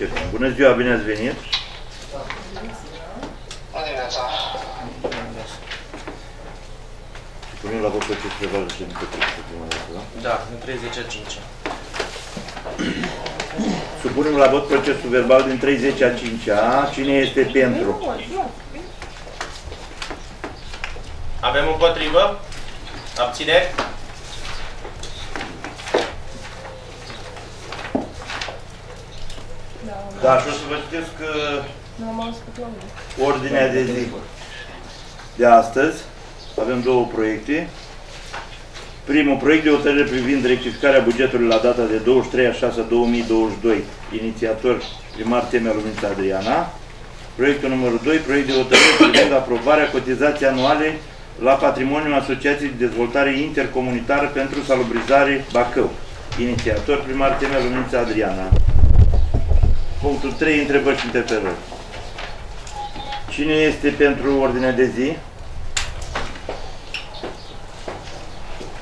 începem. Bună ziua, bine ați venit! Bună dimineața! Punem la vot procesul verbal de ședință trecută prima dată, da? Da, în 30 a 5 Supunem la vot procesul verbal din 30 a 5 -a. Cine este pentru? Avem împotrivă? Abțineri? Da, și o să vă citesc uh, Nu am auzit la mine. ordinea de zi de astăzi. Avem două proiecte. Primul proiect de hotărâre privind rectificarea bugetului la data de 23 a 6 2022, inițiator primar Temea Lumința Adriana. Proiectul numărul 2, proiect de hotărâre privind aprobarea cotizației anuale la patrimoniul Asociației de Dezvoltare Intercomunitară pentru Salubrizare Bacău. Inițiator primar Temea Lumința Adriana. Punctul 3, întrebări și interpelări. Cine este pentru ordinea de zi?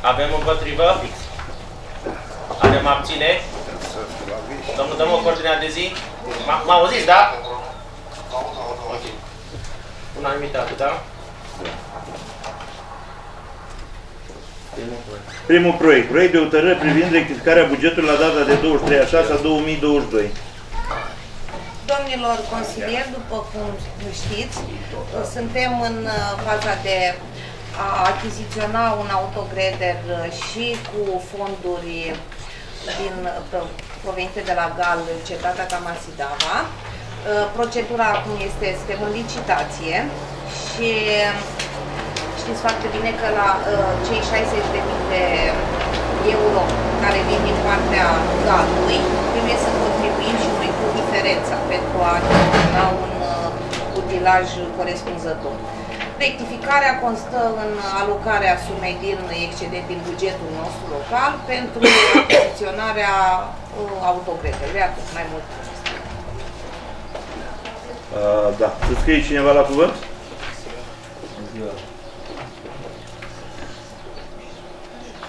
Avem împotrivă? Avem abțineri? Domnul Dămoc, ordinea de zi? M- M-a auzit, da? Ok. Unanimitate, da? Primul proiect. Primul proiect. Proiect de hotărâre privind rectificarea bugetului la data de 23 a 6 a 2022. Domnilor consilieri, după cum știți, suntem în uh, faza de a achiziționa un autogreder uh, și cu fonduri din, pro- provenite de la GAL, Cetatea Camasidava. Uh, Procedura acum este, suntem în licitație și știți foarte bine că la uh, cei 60.000 de euro care vin din partea GAL-ului, trebuie să contribuim și noi cu diferența pentru a achiziționa un uh, utilaj corespunzător. Rectificarea constă în alocarea sumei din excedent din bugetul nostru local pentru achiziționarea uh, autogredelui, atât mai mult. Uh, da. Să scrie cineva la cuvânt?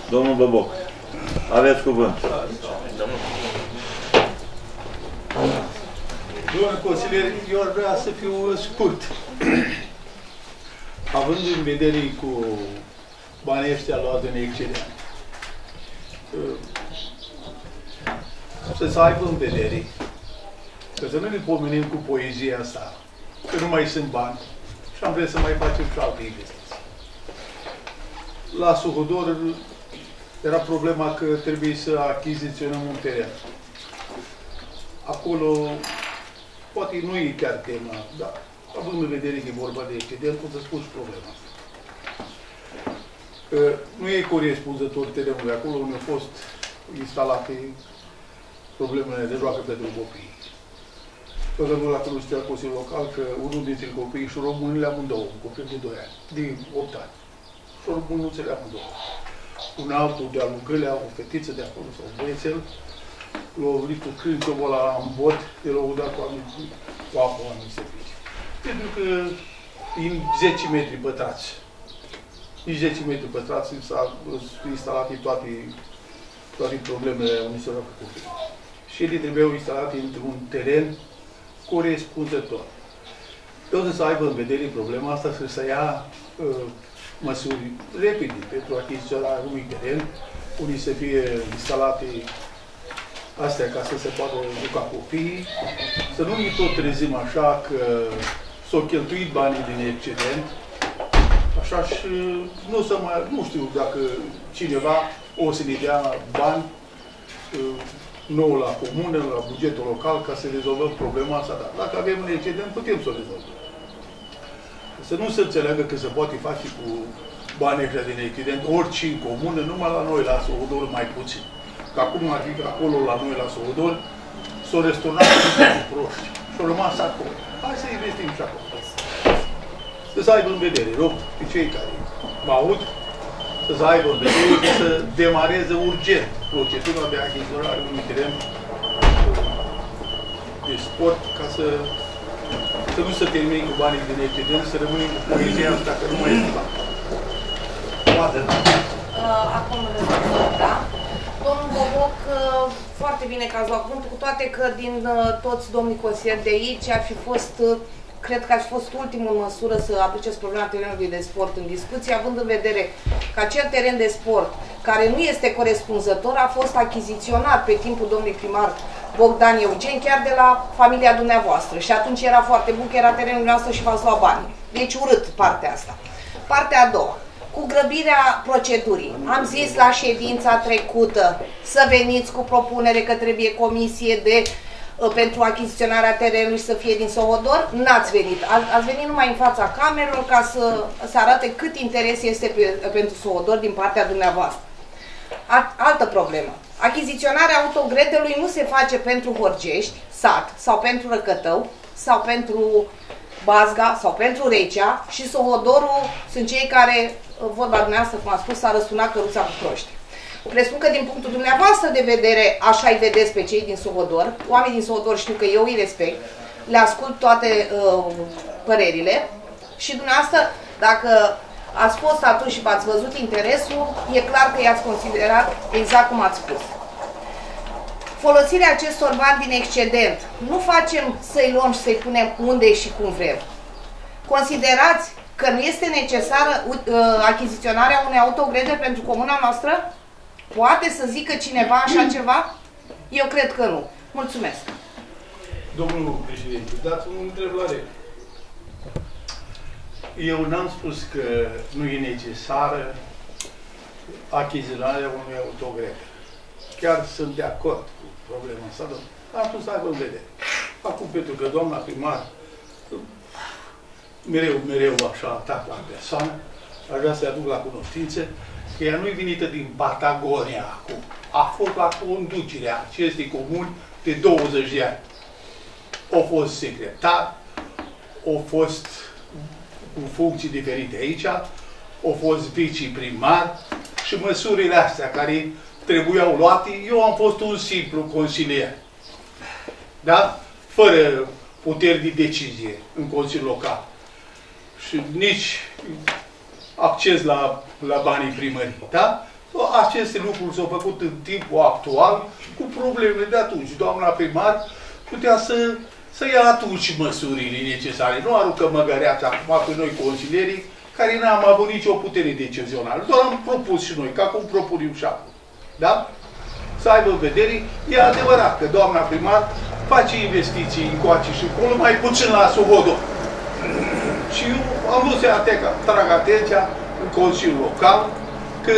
Domnul Băboc. Aveți cuvânt. Domnul. Domnul consilier, eu ar vrea să fiu scurt. Având în vedere cu banii ăștia luați în excedent, să se aibă în vedere că să nu ne pomenim cu poezia asta, că nu mai sunt bani și am vrea să mai facem și alte investiții. La Suhodor era problema că trebuie să achiziționăm un teren. Acolo poate nu e chiar tema, dar având în vedere că e vorba de excedent, pot să spun și problema asta. Că nu e corespunzător terenul de acolo unde au fost instalate problemele de joacă pentru copii. Toată lumea la cunoștea Consiliul Local că unul dintre copiii și românile amândouă, un copil de 2 ani, de 8 ani. Și românuțele amândouă. Un altul de-a lui Gâlea, o fetiță de acolo sau un băiețel, l-a venit cu crânțul ăla în bot, el l-a udat cu, anumit, cu apă în serviciu. Pentru că în 10 metri pătrați, în 10 metri pătrați s-au instalat toate, toate problemele unui se cu copii. Și ele trebuiau instalate într-un teren corespunzător. Eu să aibă în vedere problema asta și să ia uh, măsuri repede pentru achiziționarea unui teren, unde să fie instalate astea ca să se poată juca copiii, să nu ne tot trezim așa că s-au cheltuit banii din excedent, așa și nu să mai, nu știu dacă cineva o să ne dea bani uh, nou la comună, la bugetul local, ca să rezolvăm problema asta, dar dacă avem un excedent, putem să o rezolvăm. Să nu se înțeleagă că se poate face cu banii ăștia din excedent, orice în comună, numai la noi, la Sohodor, mai puțin. Că acum ar fi acolo la noi, la Sohodor, s-au resturnat cu proști și au rămas acolo. Hai să investim și acolo. Să se aibă în vedere, rog, pe cei care mă aud, să se aibă în vedere și să demareze urgent procedura de achiziționare unui teren de sport ca să, să nu se termine cu banii din excedent, să rămânem cu poezia asta, că nu mai este bani. Uh, Acum răspunsul, da? Domnul Boboc uh, foarte bine că ați luat cuvântul, cu toate că din uh, toți domnii consilieri de aici ar fi fost, uh, cred că ați fost ultimul în măsură să aduceți problema terenului de sport în discuție, având în vedere că acel teren de sport, care nu este corespunzător, a fost achiziționat pe timpul domnului primar Bogdan Eugen, chiar de la familia dumneavoastră. Și atunci era foarte bun că era terenul noastră și v-ați luat bani. Deci urât partea asta. Partea a doua cu grăbirea procedurii. Am zis la ședința trecută să veniți cu propunere că trebuie comisie de uh, pentru achiziționarea terenului să fie din Sohodor, n-ați venit. Ați venit numai în fața camerelor ca să, să arate cât interes este pe, pentru Sohodor din partea dumneavoastră. Altă problemă. Achiziționarea autogredelui nu se face pentru Horgești, sat, sau pentru Răcătău, sau pentru Bazga, sau pentru Recea și Sohodorul sunt cei care vorba dumneavoastră, cum a spus, s-a răsunat căruța cu proști. Presupun că din punctul dumneavoastră de vedere, așa îi vedeți pe cei din Sohodor, oamenii din Sohodor știu că eu îi respect, le ascult toate uh, părerile și dumneavoastră, dacă ați fost atunci și v-ați văzut interesul, e clar că i-ați considerat exact cum ați spus. Folosirea acestor bani din excedent, nu facem să-i luăm și să-i punem unde și cum vrem. Considerați că nu este necesară uh, achiziționarea unei autogrede pentru comuna noastră? Poate să zică cineva așa ceva? Eu cred că nu. Mulțumesc. Domnul președinte, dați o întrebare. Eu n-am spus că nu e necesară achiziționarea unui autogrede. Chiar sunt de acord cu problema asta, dar am spus să aibă în vedere. Acum, pentru că doamna primar mereu, mereu așa atac la persoană, aș vrea să-i aduc la cunoștință că ea nu e venită din Patagonia acum. A fost la conducerea acestei comuni de 20 de ani. A fost secretar, a fost cu funcții diferite aici, a fost viceprimar și măsurile astea care trebuiau luate, eu am fost un simplu consilier. Da? Fără puteri de decizie în Consiliul Local și nici acces la, la banii primării. Da? Aceste lucruri s-au făcut în timpul actual cu problemele de atunci. Doamna primar putea să, să ia atunci măsurile necesare. Nu aruncă măgăreața acum pe noi consilierii care n-am avut nicio putere decizională. Doar am propus și noi, ca cum propunem și acum. Da? Să aibă în vedere, e adevărat că doamna primar face investiții încoace și acolo, mai puțin la Suhodor. Și eu am vrut să trag atenția în Consiliul Local că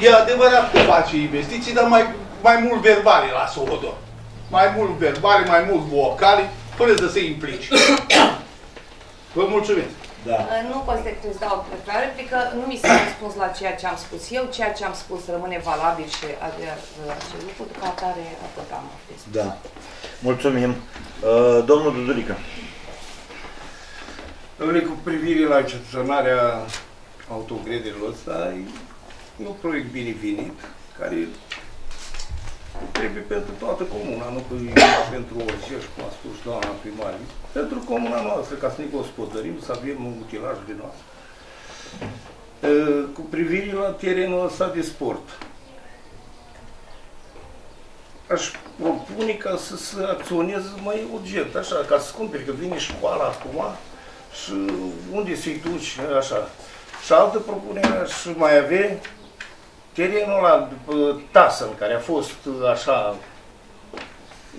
e adevărat că face investiții, dar mai, mai mult verbale la Sohodor. Mai mult verbale, mai mult vocale, fără să se implice. Vă mulțumesc! Da. Nu consider că îți dau o replică, nu mi s-a răspuns la ceea ce am spus eu, ceea ce am spus rămâne valabil și acel lucru, ca atare atât am spus. Da. Mulțumim. Uh, domnul Dudurică. Domnule, cu privire la gestionarea autogredelor ăsta, e un proiect binevenit, care trebuie pentru toată comuna, nu pentru orice, cum a spus doamna primar, pentru comuna noastră, ca să ne gospodărim, să avem utilajele noastre. Cu privire la terenul ăsta de sport, aș propune ca să se acționeze mai urgent, așa, ca să cumperi, că vine școala acum, și unde să-i duci, așa. Și altă propunere aș mai avea terenul ăla după Tasăn, care a fost așa,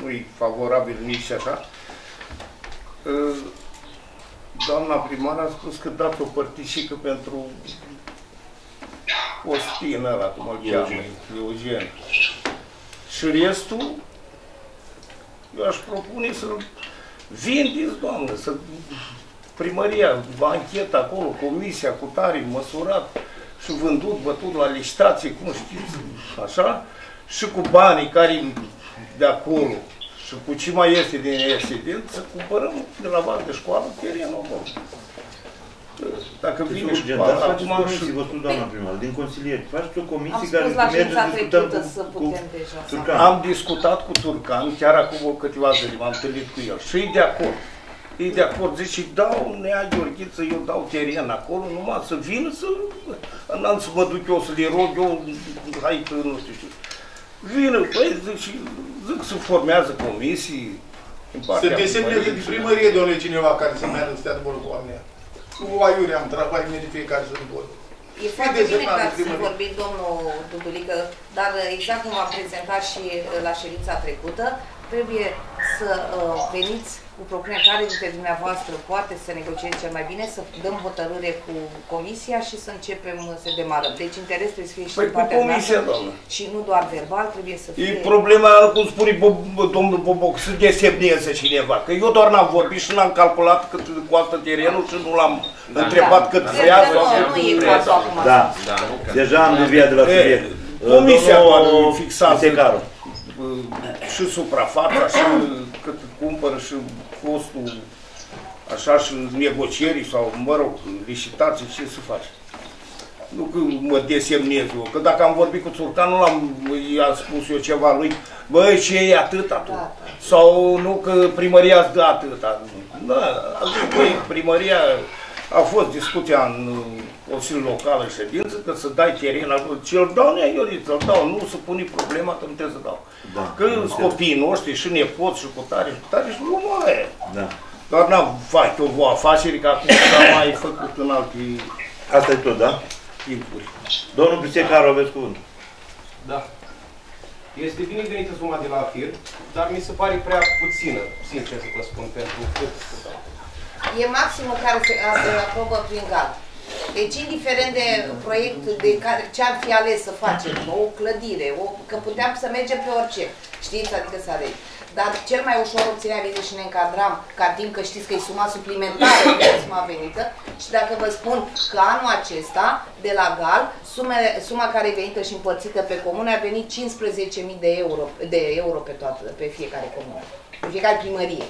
nu-i favorabil nici așa. Ă, doamna primar a spus că dat o părtisică pentru o spină ăla, cum îl cheamă, Eugen. Și restul, eu aș propune să vindeți, doamnă, să primăria, anchetă acolo, comisia cu tare, măsurat și vândut, bătut la licitație, cum știți, așa, și cu banii care de acolo și cu ce mai este din excedent, să cumpărăm de la val de școală terenul acolo. Dacă deci vine școala, dar faceți comisii, vă spun doamna primar, din consilieri, faceți o comisie care merge să discutăm cu, să putem cu deja. Turcan. Am discutat cu Turcan, chiar acum câteva zile m-am întâlnit cu el și e de acord e de acord, zice, dau Nea Gheorghiță, eu dau teren acolo, numai să vină să... N-am să mă duc eu să le rog eu, hai că nu știu ce. Vină, păi, zice, zic, se formează comisii în Să partea desemneze primăriei din și- primărie, domnule, cineva care să meargă să stea de vorbă cu oamenii. Nu aiurea am tras, vai de fiecare să-mi vorbă. E foarte Haideți să bine că meargă ați primărie. vorbit, domnul Dudulică, dar exact cum v-am prezentat și uh, la ședința trecută, trebuie să uh, veniți cu propuneri care dintre dumneavoastră poate să negocieze cel mai bine, să dăm hotărâre cu comisia și să începem uh, să demarăm. Deci interes trebuie să fie și Păi din cu partea comisia, noastră doamnă. și nu doar verbal, trebuie să fie... E problema, cum spune Bob- domnul Boboc, să desemneze cineva. Că eu doar n-am vorbit și n-am calculat cât costă terenul și nu l-am întrebat cât Da. vrea. Cred că nu, nu e cazul acum. Da, Da, nu cred. deja am deviat de la E, subiect. comisia Domnul doar fixează. Secaru. și suprafața și cât cumpără și costul așa și negocierii sau, mă rog, licitații, ce să faci. Nu că mă desemnez eu, că dacă am vorbit cu Țurcanul, am, i-am spus eu ceva lui, băi, ce e atâta tu? Da. Sau nu că primăria îți dă atâta. Da, a zis, băi, primăria a fost discuția în uh, Consiliul Local în ședință, că să dai teren, ce îl dau, nea, eu îl dau, nu se pune problema că nu trebuie să dau. Da. Că sunt copiii noștri și nepoți și cu tare și cu tare și nu mai Da. Doar n-am fac eu o afacere, că acum am mai făcut în alte Asta e tot, da? timpuri. Domnul Secaru, aveți cuvântul. Da. Este binevenită suma de la FIR, dar mi se pare prea puțină, sincer să vă spun, pentru cât să dau. E maximul care se, se aprobă prin GAL. Deci, indiferent de proiect de care, ce ar fi ales să facem, o clădire, o, că puteam să mergem pe orice, știți, adică să alegi. Dar cel mai ușor obținerea vizei și ne încadram, ca timp că știți că e suma suplimentară, nu e suma venită, și dacă vă spun că anul acesta, de la GAL, sumele, suma care e venită și împărțită pe comune a venit 15.000 de euro, de euro pe, toată, pe fiecare comună, pe fiecare primărie.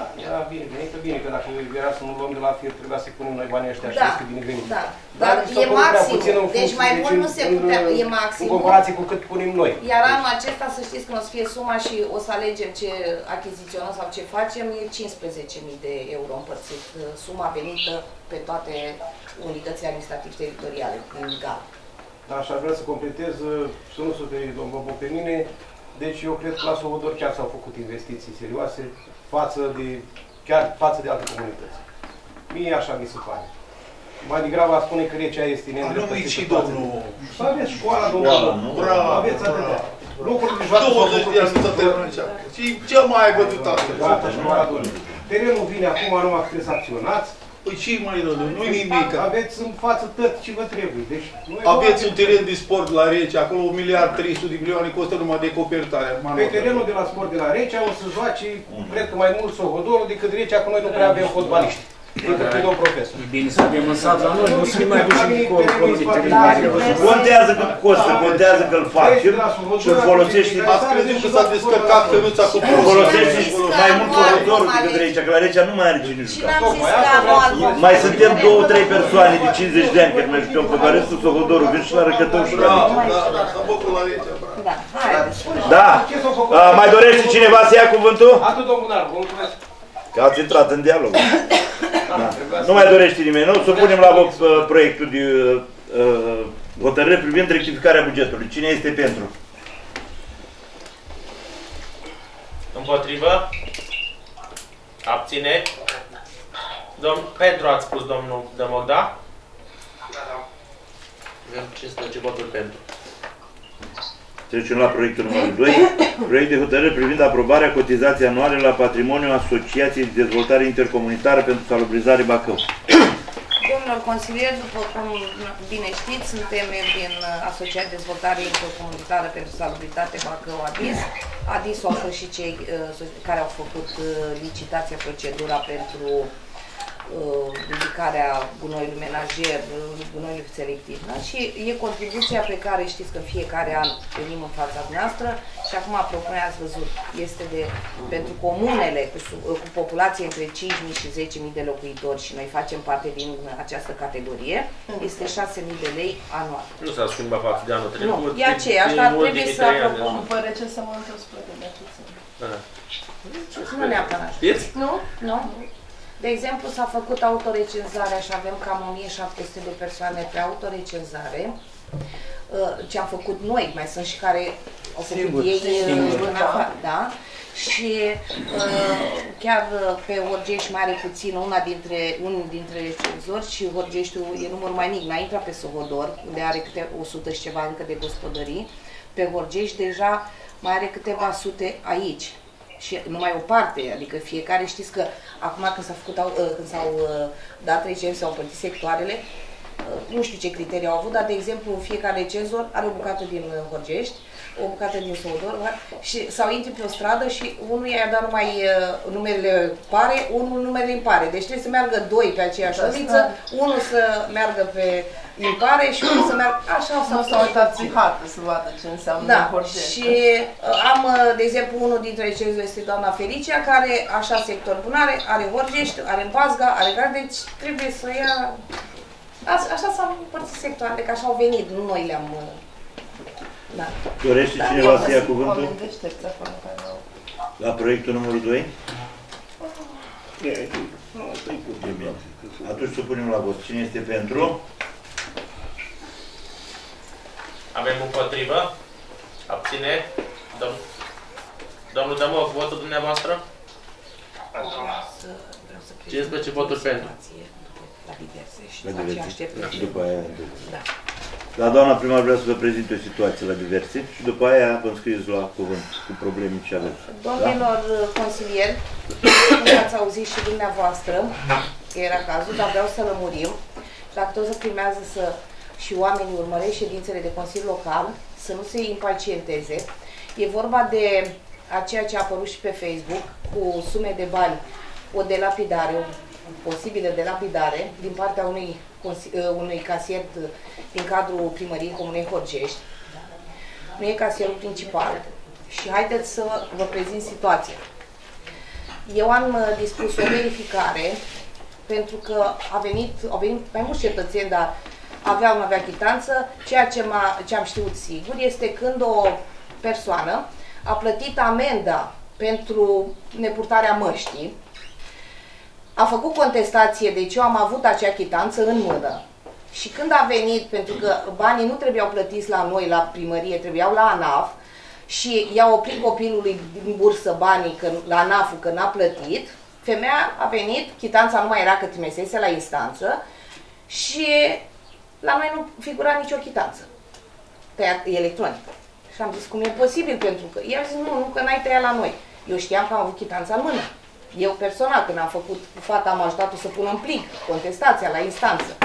Da, era bine venită, bine, că dacă era să nu luăm de la FIR, trebuia să punem noi banii ăștia și Da, este bine venit. da. Dar mi s-a e părut prea maxim. puțin în Deci funcție mai de mult ce- nu se în- putea, e În maxim. comparație cu cât punem noi. Iar anul acesta să știți că o să fie suma și o să alegem ce achiziționăm sau ce facem, e 15.000 de euro împărțit. uh, Suma venită pe toate unitățile administrativ-teritoriale prin GAL. Dar și aș vrea să completez, să nu superi domnul Bobo pe mine, deci eu cred că la Sovodor chiar s-au făcut investiții serioase față de, chiar față de alte comunități. Mie așa mi se pare. Mai degrabă a spune că Recea este A neîndreptățită numit și față de- domnul. Să aveți școala, Școala, domnul. nu? Bravo, Aveți atâtea. bravo. Lucruri de joacă s-au 20 făcut de ani peste să tot. termină cea. Și cel mai ai văzut astăzi. Gata, școala domnului. Terenul vine acum, numai că trebuie să acționați. Păi ce mai domnule, nu-i nimic. Aveți în față tot ce vă trebuie. Deci, noi Aveți luați- un teren de sport la Rece, acolo 1 miliard 300 de milioane costă numai de copertare. Pe terenul de la sport de la Recea o să joace, cred că mai mult Sohodorul decât Recea, că noi nu prea avem fotbaliști. Decât pe domn profesor. E bine să avem în sat la noi, nu să ne mai ducem cu acolo de teren Da, mare. Contează cât costă, contează că îl facem și îl folosești Ați crezut că s-a descărcat căruța cu îl folosești Știți că mai mult anual folotorul nu decât mai Recea, că la Recea nu mai are cine Și juca. n-am zis Tocmai că asta vreau anual să- vom Mai face suntem terenul două, trei de- persoane de 50 de ani care mai jucăm pe care restul Sohodorul vin și la Răcătău și la Bravo, Recea. da, da, s-a făcut la Rece, bravo. Da, haideți. Da. Ce s-a făcut? A, mai dorește cineva să ia cuvântul? Atât domnul Nar, vă mulțumesc. Că ați intrat în dialog. Da. Trebuia să- Nu mai dorește nimeni, nu? Să punem la vot uh, proiectul de uh, uh, hotărâre privind rectificarea bugetului. Cine este pentru? Împotrivă? Abține? Domn, pentru ați spus domnul Dămoc, da? Da, da. Avem 15 voturi pentru. Trecem la proiectul numărul 2. Proiect de hotărâre privind aprobarea cotizației anuale la patrimoniul Asociației de Dezvoltare Intercomunitară pentru Salubrizare Bacău. Domnilor consilieri, după cum bine știți, suntem membri în Asociația de Dezvoltare Intercomunitară pentru Salubritate Bacău ADIS. ADIS au fost și cei uh, care au făcut uh, licitația, procedura pentru uh, ridicarea gunoiului menajer, uh, gunoiului selectiv. Da? Și e contribuția pe care știți că în fiecare an venim în fața noastră și acum propunerea ați văzut este de pentru comunele cu, sub- cu populație între 5.000 și 10.000 de locuitori și noi facem parte din această categorie, este 6.000 de lei anual. Nu s-a schimbat față de anul trecut. Nu, e aceeași, din dar ultimii trebuie să trei ani, aprobăm. deci- După recensământul spre de puțin. Da. Nu neapărat. Știți? Nu? Nu. De exemplu, s-a făcut autorecenzarea și avem cam 1700 de persoane pe autorecenzare, uh, ce am făcut noi, mai sunt și care au făcut Singur, ei singur. în afară, da? Și uh, chiar uh, pe Horgeș mai are puțin una dintre, unul dintre recenzori și Horgeștiul e număr mai mic, n-a intrat pe Sohodor, unde are câte 100 și ceva încă de gospodării. Pe Horgeș deja mai are câteva sute aici. Și numai o parte, adică fiecare știți că acum când, s-a făcut, au- uh, când s-au uh, dat recenzi, s-au împărțit sectoarele, uh, nu știu ce criterii au avut, dar de exemplu fiecare recenzor are o bucată din uh, Horgești, o bucată din Sovodor și sau intri pe o stradă și unul i-a dat numai uh, numerele pare, unul numerele impare. Deci trebuie să meargă doi pe aceeași Asta. uliță, unul să meargă pe impare și unul să meargă așa Nu s-a uitat pe hartă să vadă ce înseamnă da, Horgești. și uh, am, uh, de exemplu, unul dintre recenzori este doamna Felicia, care așa sector bunare, are Horgești, are Vazga, are Gard, deci trebuie să ia... Așa, așa s-au împărțit sectoarele, că așa au venit, nu noi le-am... uh, Da. Dorește Da, cineva eu să ia sunt cuvântul oameni deștepți acolo care au- la proiectul numărul 2? E, nu, stai cu bine. Atunci să punem la vot. Cine este pentru? Avem împotrivă? Abține? Domn... Domnul Dămoc, votul dumneavoastră? Să, vreau să 15 voturi pentru. La diverse și La după aceea diverse. aștept Și după aia... Da. La doamna primar vreau să vă prezint o situație la diverse și după aia vă înscrieți la cuvânt cu probleme ce aveți. Domnilor uh, consilieri, cum ați auzit și dumneavoastră, că era cazul, dar vreau să lămurim. Dacă tot se filmează să și oamenii urmăresc ședințele de Consiliu Local, să nu se impacienteze. E vorba de a ceea ce a apărut și pe Facebook, cu sume de bani, o delapidare, o posibilă delapidare din partea unui, consi- uh, unui casier uh, din cadrul primăriei Comunei Horgești. Nu e casierul principal. Și haideți să vă prezint situația. Eu am uh, dispus o verificare pentru că a venit, au venit mai mulți cetățeni, dar aveau, nu avea chitanță. Ceea ce, m-a, ce am știut sigur este când o persoană a plătit amenda pentru nepurtarea măștii, a făcut contestație, deci eu am avut acea chitanță în mână. Și când a venit, pentru că banii nu trebuiau plătiți la noi, la primărie, trebuiau la ANAF, și i-a oprit copilului din bursă banii că, la anaf că n-a plătit, femeia a venit, chitanța nu mai era că trimisese la instanță și la noi nu figura nicio chitanță tăiat electronic. Și am zis, cum e posibil? Pentru că el zis, nu, nu, că n-ai tăiat la noi. Eu știam că am avut chitanța în mână. Eu personal, când am făcut cu fata, am ajutat-o să pună în plic contestația la instanță.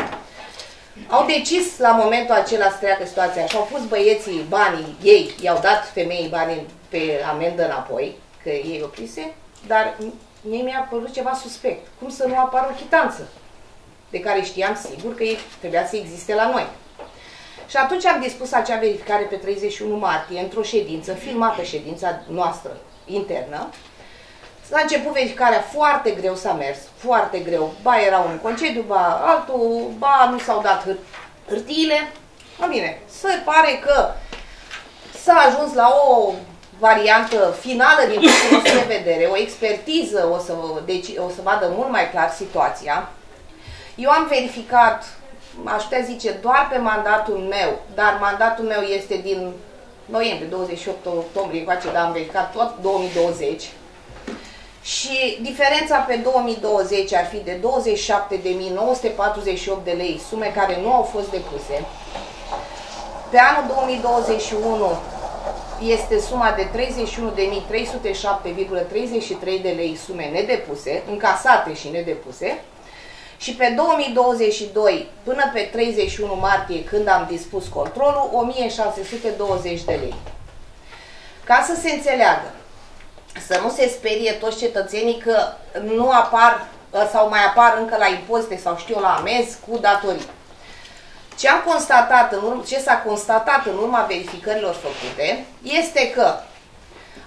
Au decis la momentul acela să treacă situația și au pus băieții banii, ei i-au dat femeii banii pe amendă înapoi, că ei oprise, dar mie mi-a părut ceva suspect. Cum să nu apară o chitanță? De care știam sigur că ei trebuia să existe la noi. Și atunci am dispus acea verificare pe 31 martie, într-o ședință, filmată ședința noastră internă. S-a început verificarea, foarte greu s-a mers, foarte greu. Ba era un concediu, ba altul, ba nu s-au dat hâr- hârtiile. În bine, se pare că s-a ajuns la o variantă finală din punctul nostru de vedere, o expertiză, o să, deci, o să vadă mult mai clar situația. Eu am verificat, aș putea zice, doar pe mandatul meu, dar mandatul meu este din noiembrie, 28 octombrie, încoace, dar am verificat tot 2020. Și diferența pe 2020 ar fi de 27.948 de lei, sume care nu au fost depuse. Pe anul 2021 este suma de 31.307,33 de lei sume nedepuse, încasate și nedepuse. Și pe 2022 până pe 31 martie, când am dispus controlul, 1620 de lei. Ca să se înțeleagă, să nu se sperie toți cetățenii că nu apar sau mai apar încă la impozite sau știu eu la amenzi cu datorii. Ce am constatat, în urmă, ce s-a constatat în urma verificărilor făcute este că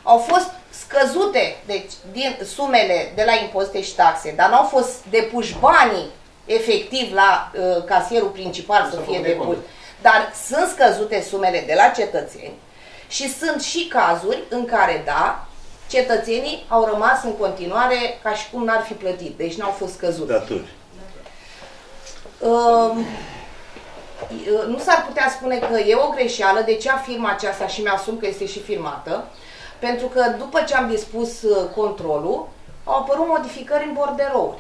au fost scăzute deci, din sumele de la impozite și taxe, dar nu au fost depuși banii efectiv la uh, casierul principal să fie depuși, dar sunt scăzute sumele de la cetățeni și sunt și cazuri în care, da, cetățenii au rămas în continuare ca și cum n-ar fi plătit, deci n-au fost scăzute. Datori. Um, uh, nu s-ar putea spune că e o greșeală, de ce afirm aceasta și mi-asum că este și filmată, pentru că după ce am dispus uh, controlul, au apărut modificări în borderouri.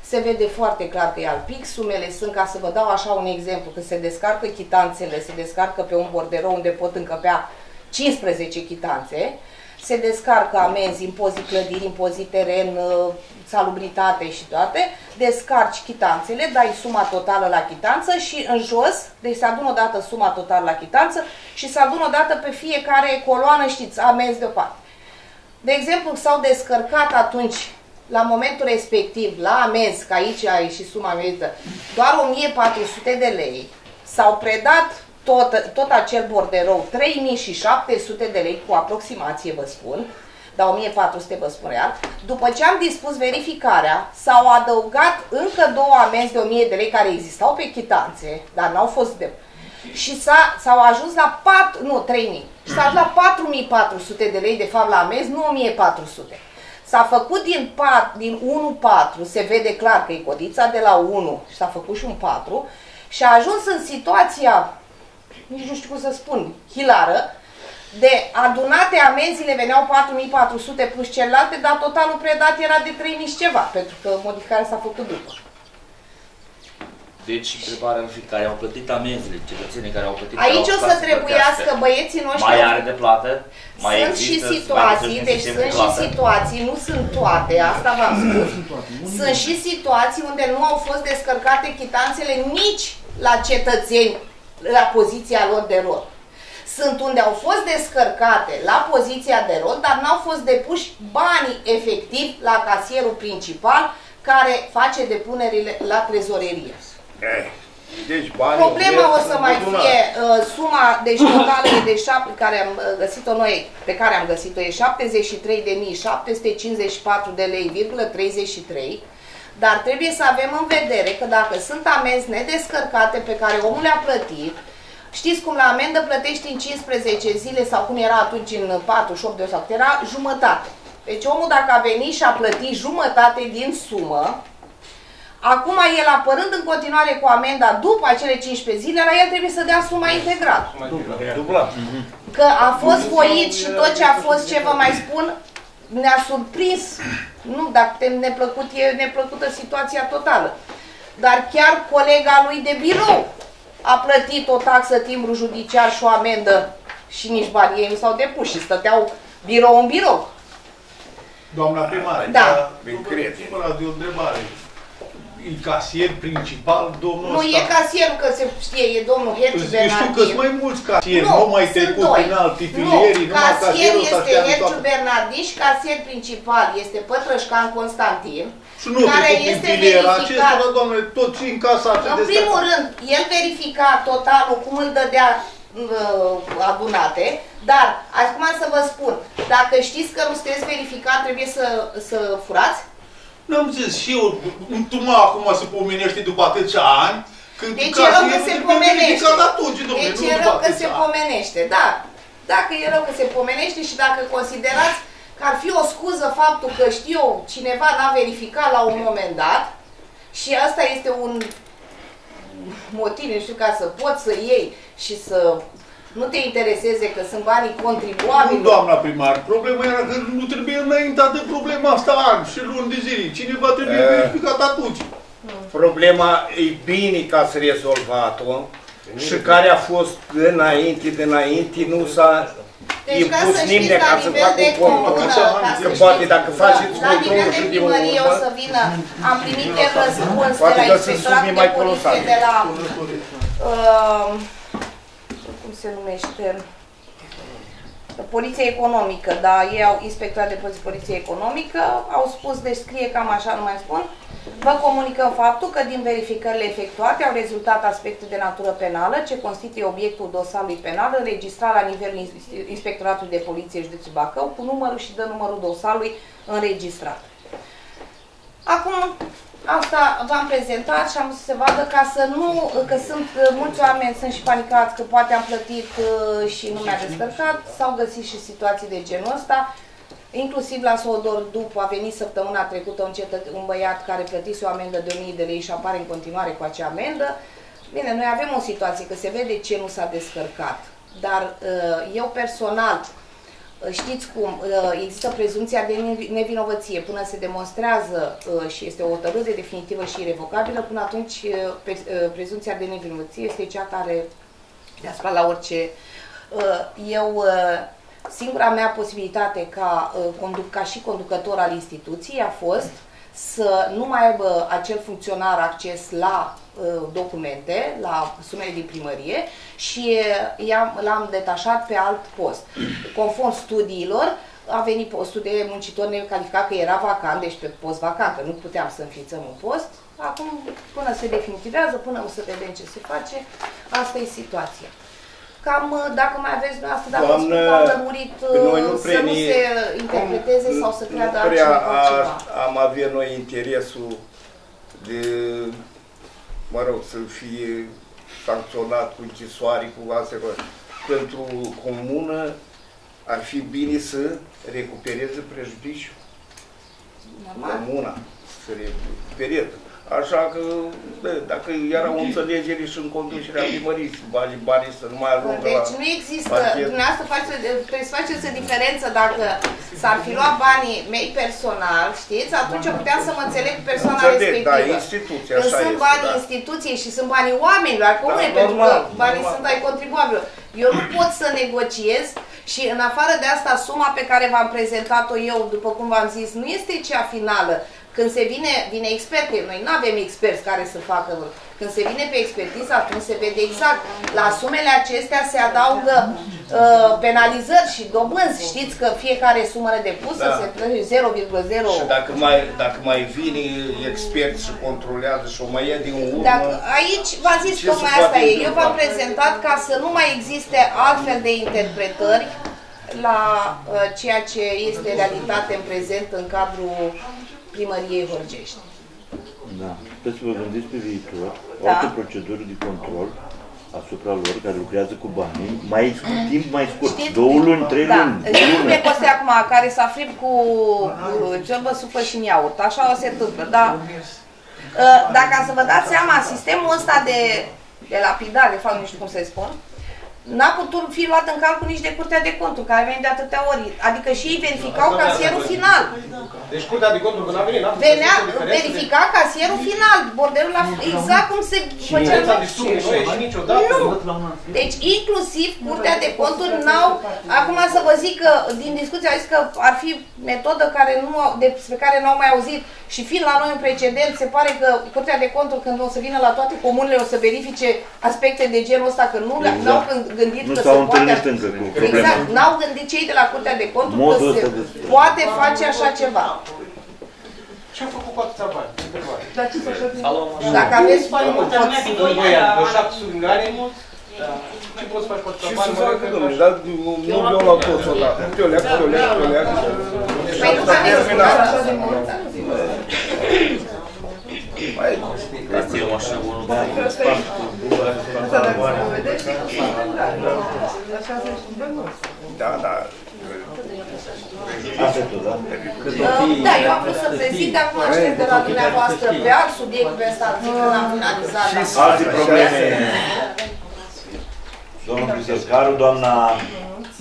Se vede foarte clar că e alpic, sumele sunt, ca să vă dau așa un exemplu, că se descarcă chitanțele, se descarcă pe un borderou unde pot încăpea 15 chitanțe, se descarcă amenzi, impozit clădiri, impozit teren, uh, salubritate și toate, descarci chitanțele, dai suma totală la chitanță și în jos, deci se adună odată suma totală la chitanță și se adună odată pe fiecare coloană, știți, amenzi deoparte. De exemplu, s-au descărcat atunci, la momentul respectiv, la amenzi, că aici a ieșit suma amenzită, doar 1400 de lei, s-au predat tot, tot acel borderou 3700 de lei cu aproximație, vă spun, dar 1400 vă spun real. După ce am dispus verificarea, s-au adăugat încă două amenzi de 1000 de lei care existau pe chitanțe, dar n-au fost de... Și s-au ajuns la 4, nu, 3000. Și s-a ajuns la 4400 de lei, de fapt, la amenzi, nu 1400. S-a făcut din, 4, din 1-4, se vede clar că e codița de la 1 și s-a făcut și un 4 și a ajuns în situația nici nu știu cum să spun, hilară, de adunate amenziile veneau 4400 plus celelalte, dar totalul predat era de 3000 și ceva, pentru că modificarea s-a făcut după. Deci, întrebarea ar fi care au plătit amenziile, cetățenii care au plătit... Aici o să trebuiască băieții noștri... Mai are de plată? Mai sunt și situații, deci sunt și situații, nu sunt toate, asta v-am spus. Sunt și situații unde nu au fost descărcate chitanțele nici la cetățeni la poziția lor de rol. Sunt unde au fost descărcate la poziția de rol, dar n-au fost depuși banii efectiv la casierul principal care face depunerile la trezorerie. Eh, deci banii Problema o să mai fie uh, suma, deci totală de șapte, care am uh, găsit-o noi, pe care am găsit-o, e 73.754 de lei, 33, dar trebuie să avem în vedere că dacă sunt amenzi nedescărcate pe care omul le-a plătit, știți cum la amendă plătești în 15 zile sau cum era atunci în 48 de sau era jumătate. Deci omul dacă a venit și a plătit jumătate din sumă, acum el apărând în continuare cu amenda după acele 15 zile, la el trebuie să dea suma integrală. Dublat. Că a fost voit și tot ce a fost, ce vă mai spun, ne-a surprins, nu, dacă te neplăcut, e neplăcută situația totală. Dar chiar colega lui de birou a plătit o taxă timbru judiciar și o amendă și nici banii ei nu s-au depus și stăteau birou în birou. Doamna primară, Da. de o întrebare e casier principal, domnul Nu ăsta. e casierul, că se știe, e domnul Herci Eu știu că sunt mai mulți casieri, Nu, nu, mai sunt trecut doi. prin alții filierii, nu, numai casier casierul ăsta este știa de Herciu toate. Bernardin și casier principal este Pătrășcan Constantin, Și nu care trecut prin este filiera verificat. acestora, doamne, tot și în casa În aceea primul rând, el verifica totalul cum îl dădea uh, adunate, dar, acum să vă spun, dacă știți că nu sunteți verificat, trebuie să, să furați? N-am zis și eu, tu mă acum se pomenește după atâția ani, când Deci e rău că se pomenește. atunci, domnule, Deci nu e după rău că atâția se ani. pomenește, da. Dacă e rău că se pomenește și dacă considerați că ar fi o scuză faptul că, știu eu, cineva n-a verificat la un moment dat și asta este un motiv, nu știu, ca să poți să iei și să nu te intereseze că sunt banii Nu, contribuabili. doamna primar, problema era că nu trebuie înaintea de problema asta ani și luni de zile. Cineva trebuie Eh. verificat atunci. Problema e bine că ați rezolvat-o și care a fost înainte, de înainte, nu s-a Deci ca impus să nimeni știți, ca la să nivel facă de un control. comună, ca să Că poate știți, dacă faceți la nivel controlul de și din primărie o urmă, să vină, am primit de răspuns de Poate la că sunt inspectoratul sume de mai poliție colosale. de la, uh, cum se numește, Poliție Economică, da, ei au inspectorat de poliție, poliție Economică, au spus, deci scrie cam așa, nu mai spun, vă comunicăm faptul că din verificările efectuate au rezultat aspecte de natură penală ce constituie obiectul dosarului penal înregistrat la nivelul ins- Inspectoratului de Poliție Județul Bacău cu numărul și dă numărul dosarului înregistrat. Acum, asta v-am prezentat și am să se vadă ca să nu, că sunt uh, mulți oameni, sunt și panicați că poate am plătit uh, și nu mi-a descărcat, s-au găsit și situații de genul ăsta. Inclusiv la Sodor, după a venit săptămâna trecută un, cetă, un băiat care plătise o amendă de 1000 de lei și apare în continuare cu acea amendă. Bine, noi avem o situație că se vede ce nu s-a descărcat, dar uh, eu personal, uh, știți cum, uh, există prezumția de nevi- nevinovăție până se demonstrează uh, și este o hotărâre definitivă și irrevocabilă, până atunci uh, pe- uh, prezumția de nevinovăție este cea care deasupra la orice. Uh, Eu, uh, singura mea posibilitate ca, uh, conduc, ca și conducător al instituției a fost să nu mai aibă acel funcționar acces la uh, documente, la sumele din primărie și uh, i-am, l-am detașat pe alt post. Conform studiilor, a venit postul de muncitor necalificat, că era vacant, deci pe post vacant, că nu puteam să înființăm un post. Acum, până se definitivează, până o să vedem ce se face, asta e situația. Cam, uh, dacă mai aveți dumneavoastră, dacă Doamnă, spun că am lămurit, pe noi nu uh, să prea nu ni- se interpreteze sau să Nu creadă prea altcineva a- ceva. am avea noi interesul de, mă rog, să fie sancționat cu închisoare, cu astea. cu- Pentru comună ar fi bine să recupereze prejudiciul. Normal. Comuna să recupereze. Așa că, bă, dacă era o înțelegere și în conducerea primării, banii, banii să nu mai ajungă Deci la nu există, parchet. dumneavoastră face, trebuie să faceți o diferență dacă s-ar fi luat banii mei personal, știți, atunci puteam să mă înțeleg cu persoana Înțeleg, da, respectivă. instituția, Când așa sunt este, banii da. instituției și sunt banii oamenilor, al comunei, Da, pentru că normal, banii normal. sunt ai contribuabilor. Eu nu pot să negociez și în afară de asta, suma pe care v-am prezentat-o eu, după cum v-am zis, nu este cea finală. Când se vine, vine expert, că noi nu avem experți care să facă. Când se vine pe expertiză, atunci se vede exact. La sumele acestea se adaugă uh, penalizări și dobânzi. Știți că fiecare sumă depusă Da. se plătește 0,0. Și dacă mai, dacă mai vine expert și controlează și o mai ia din urmă... Dacă aici v-am zis Ce tocmai se asta poate e. Eu v-am întâmpla? prezentat ca să nu mai existe altfel de interpretări la uh, ceea ce este realitate în prezent în cadrul primăriei Horgești. Da. Trebuie să vă gândiți pe viitor, Da. alte proceduri de control asupra lor care lucrează cu banii, mai scurt, timp mai scurt, Știți? două luni, trei Da, luni, o știți cum lună. e Costea acum, care s-a fript cu uh, ciorbă, supă și iaurt, așa o se întâmplă, da? Uh, Dacă să vă dați seama, sistemul ăsta de, de lapidare, fac nu știu cum să-i spun, n-a putut fi luat în calcul nici de Curtea de Conturi, care a venit de atâtea ori. Adică și ei verificau casierul final. Deci Curtea de Conturi când a venit, n-a Venea, făcut o diferență de- verifica casierul final, bordelul la, exact cum se făcea. Diferența de sume nu e și niciodată. Nu. Deci inclusiv Curtea de Conturi n-au, acum să vă zic că din discuție au zis că ar fi metodă care nu, au- despre care nu au mai auzit și fiind la noi un precedent, se pare că Curtea de Conturi când o să vină la toate comunele o să verifice aspecte de genul ăsta, că nu Exact. n-au gândit Nu că s-au se poate... întâlnit încă cu problema. Exact, n-au gândit cei de la Curtea de Conturi Modul că se ăsta de- poate face așa ceva. Ce a făcut cu atâția bani? Întrebare. Dar ce să faci? Dacă aveți Bani bani, mult, poți... în 2 ani, de 700 milioane, ce poți să faci cu atâția Ce bani? să mă rog, facă, că domnule, așa- dar nu nu vreau la toți odată. Te-o leac, te-o leac, te-o leac. Păi nu S-a aveți terminat. așa de mult. Mai, Asta e o mașină bună. Asta dacă se vedește, e suspendare. Așa se știe, nu. da, da. Asta e tot, da? Uh, Da, eu am vrut să prezint, acum aștept de la dumneavoastră pe alt subiect, pe ăsta zic că n-am finalizat. dar- Alte probleme. Domnul Prisecaru, doamna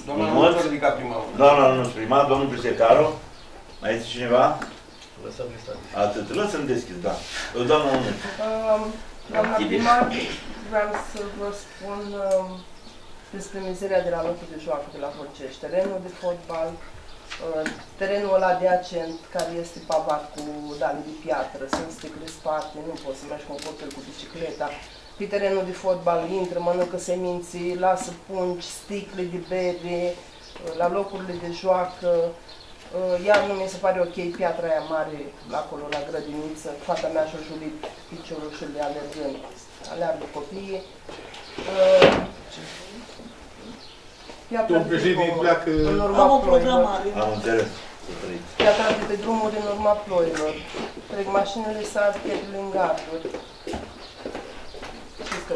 Doamna Mult. nu s-a ridicat prima oară. Doamna nu prima, domnul Prisecaru. Mai este cineva? Atât. Lăsăm deschis, da. Doamna Mult. Um, Doamna primar, vreau să vă spun um, despre mizeria de la locul de joacă de la Horgești. Terenul de fotbal, uh, terenul ăla adiacent care este pavat cu dale de piatră, sunt sticle sparte, nu poți să mergi cu un copil cu bicicleta. Pe terenul de fotbal intră, mănâncă seminții, lasă pungi, sticle de bere, uh, la locurile de joacă, Uh, Iar nu mi se pare ok piatra aia mare acolo la grădiniță. Fata mea și-a julit piciorul și le alergând. Aleargă copiii. Uh, Piatra Domnul de pe președinte drumuri, pleacă... în urma ploilor. Am înțeles. Să trăiți. Piatra de pe drumuri în urma ploilor. Trec mașinile să pierdele în garduri. Știți că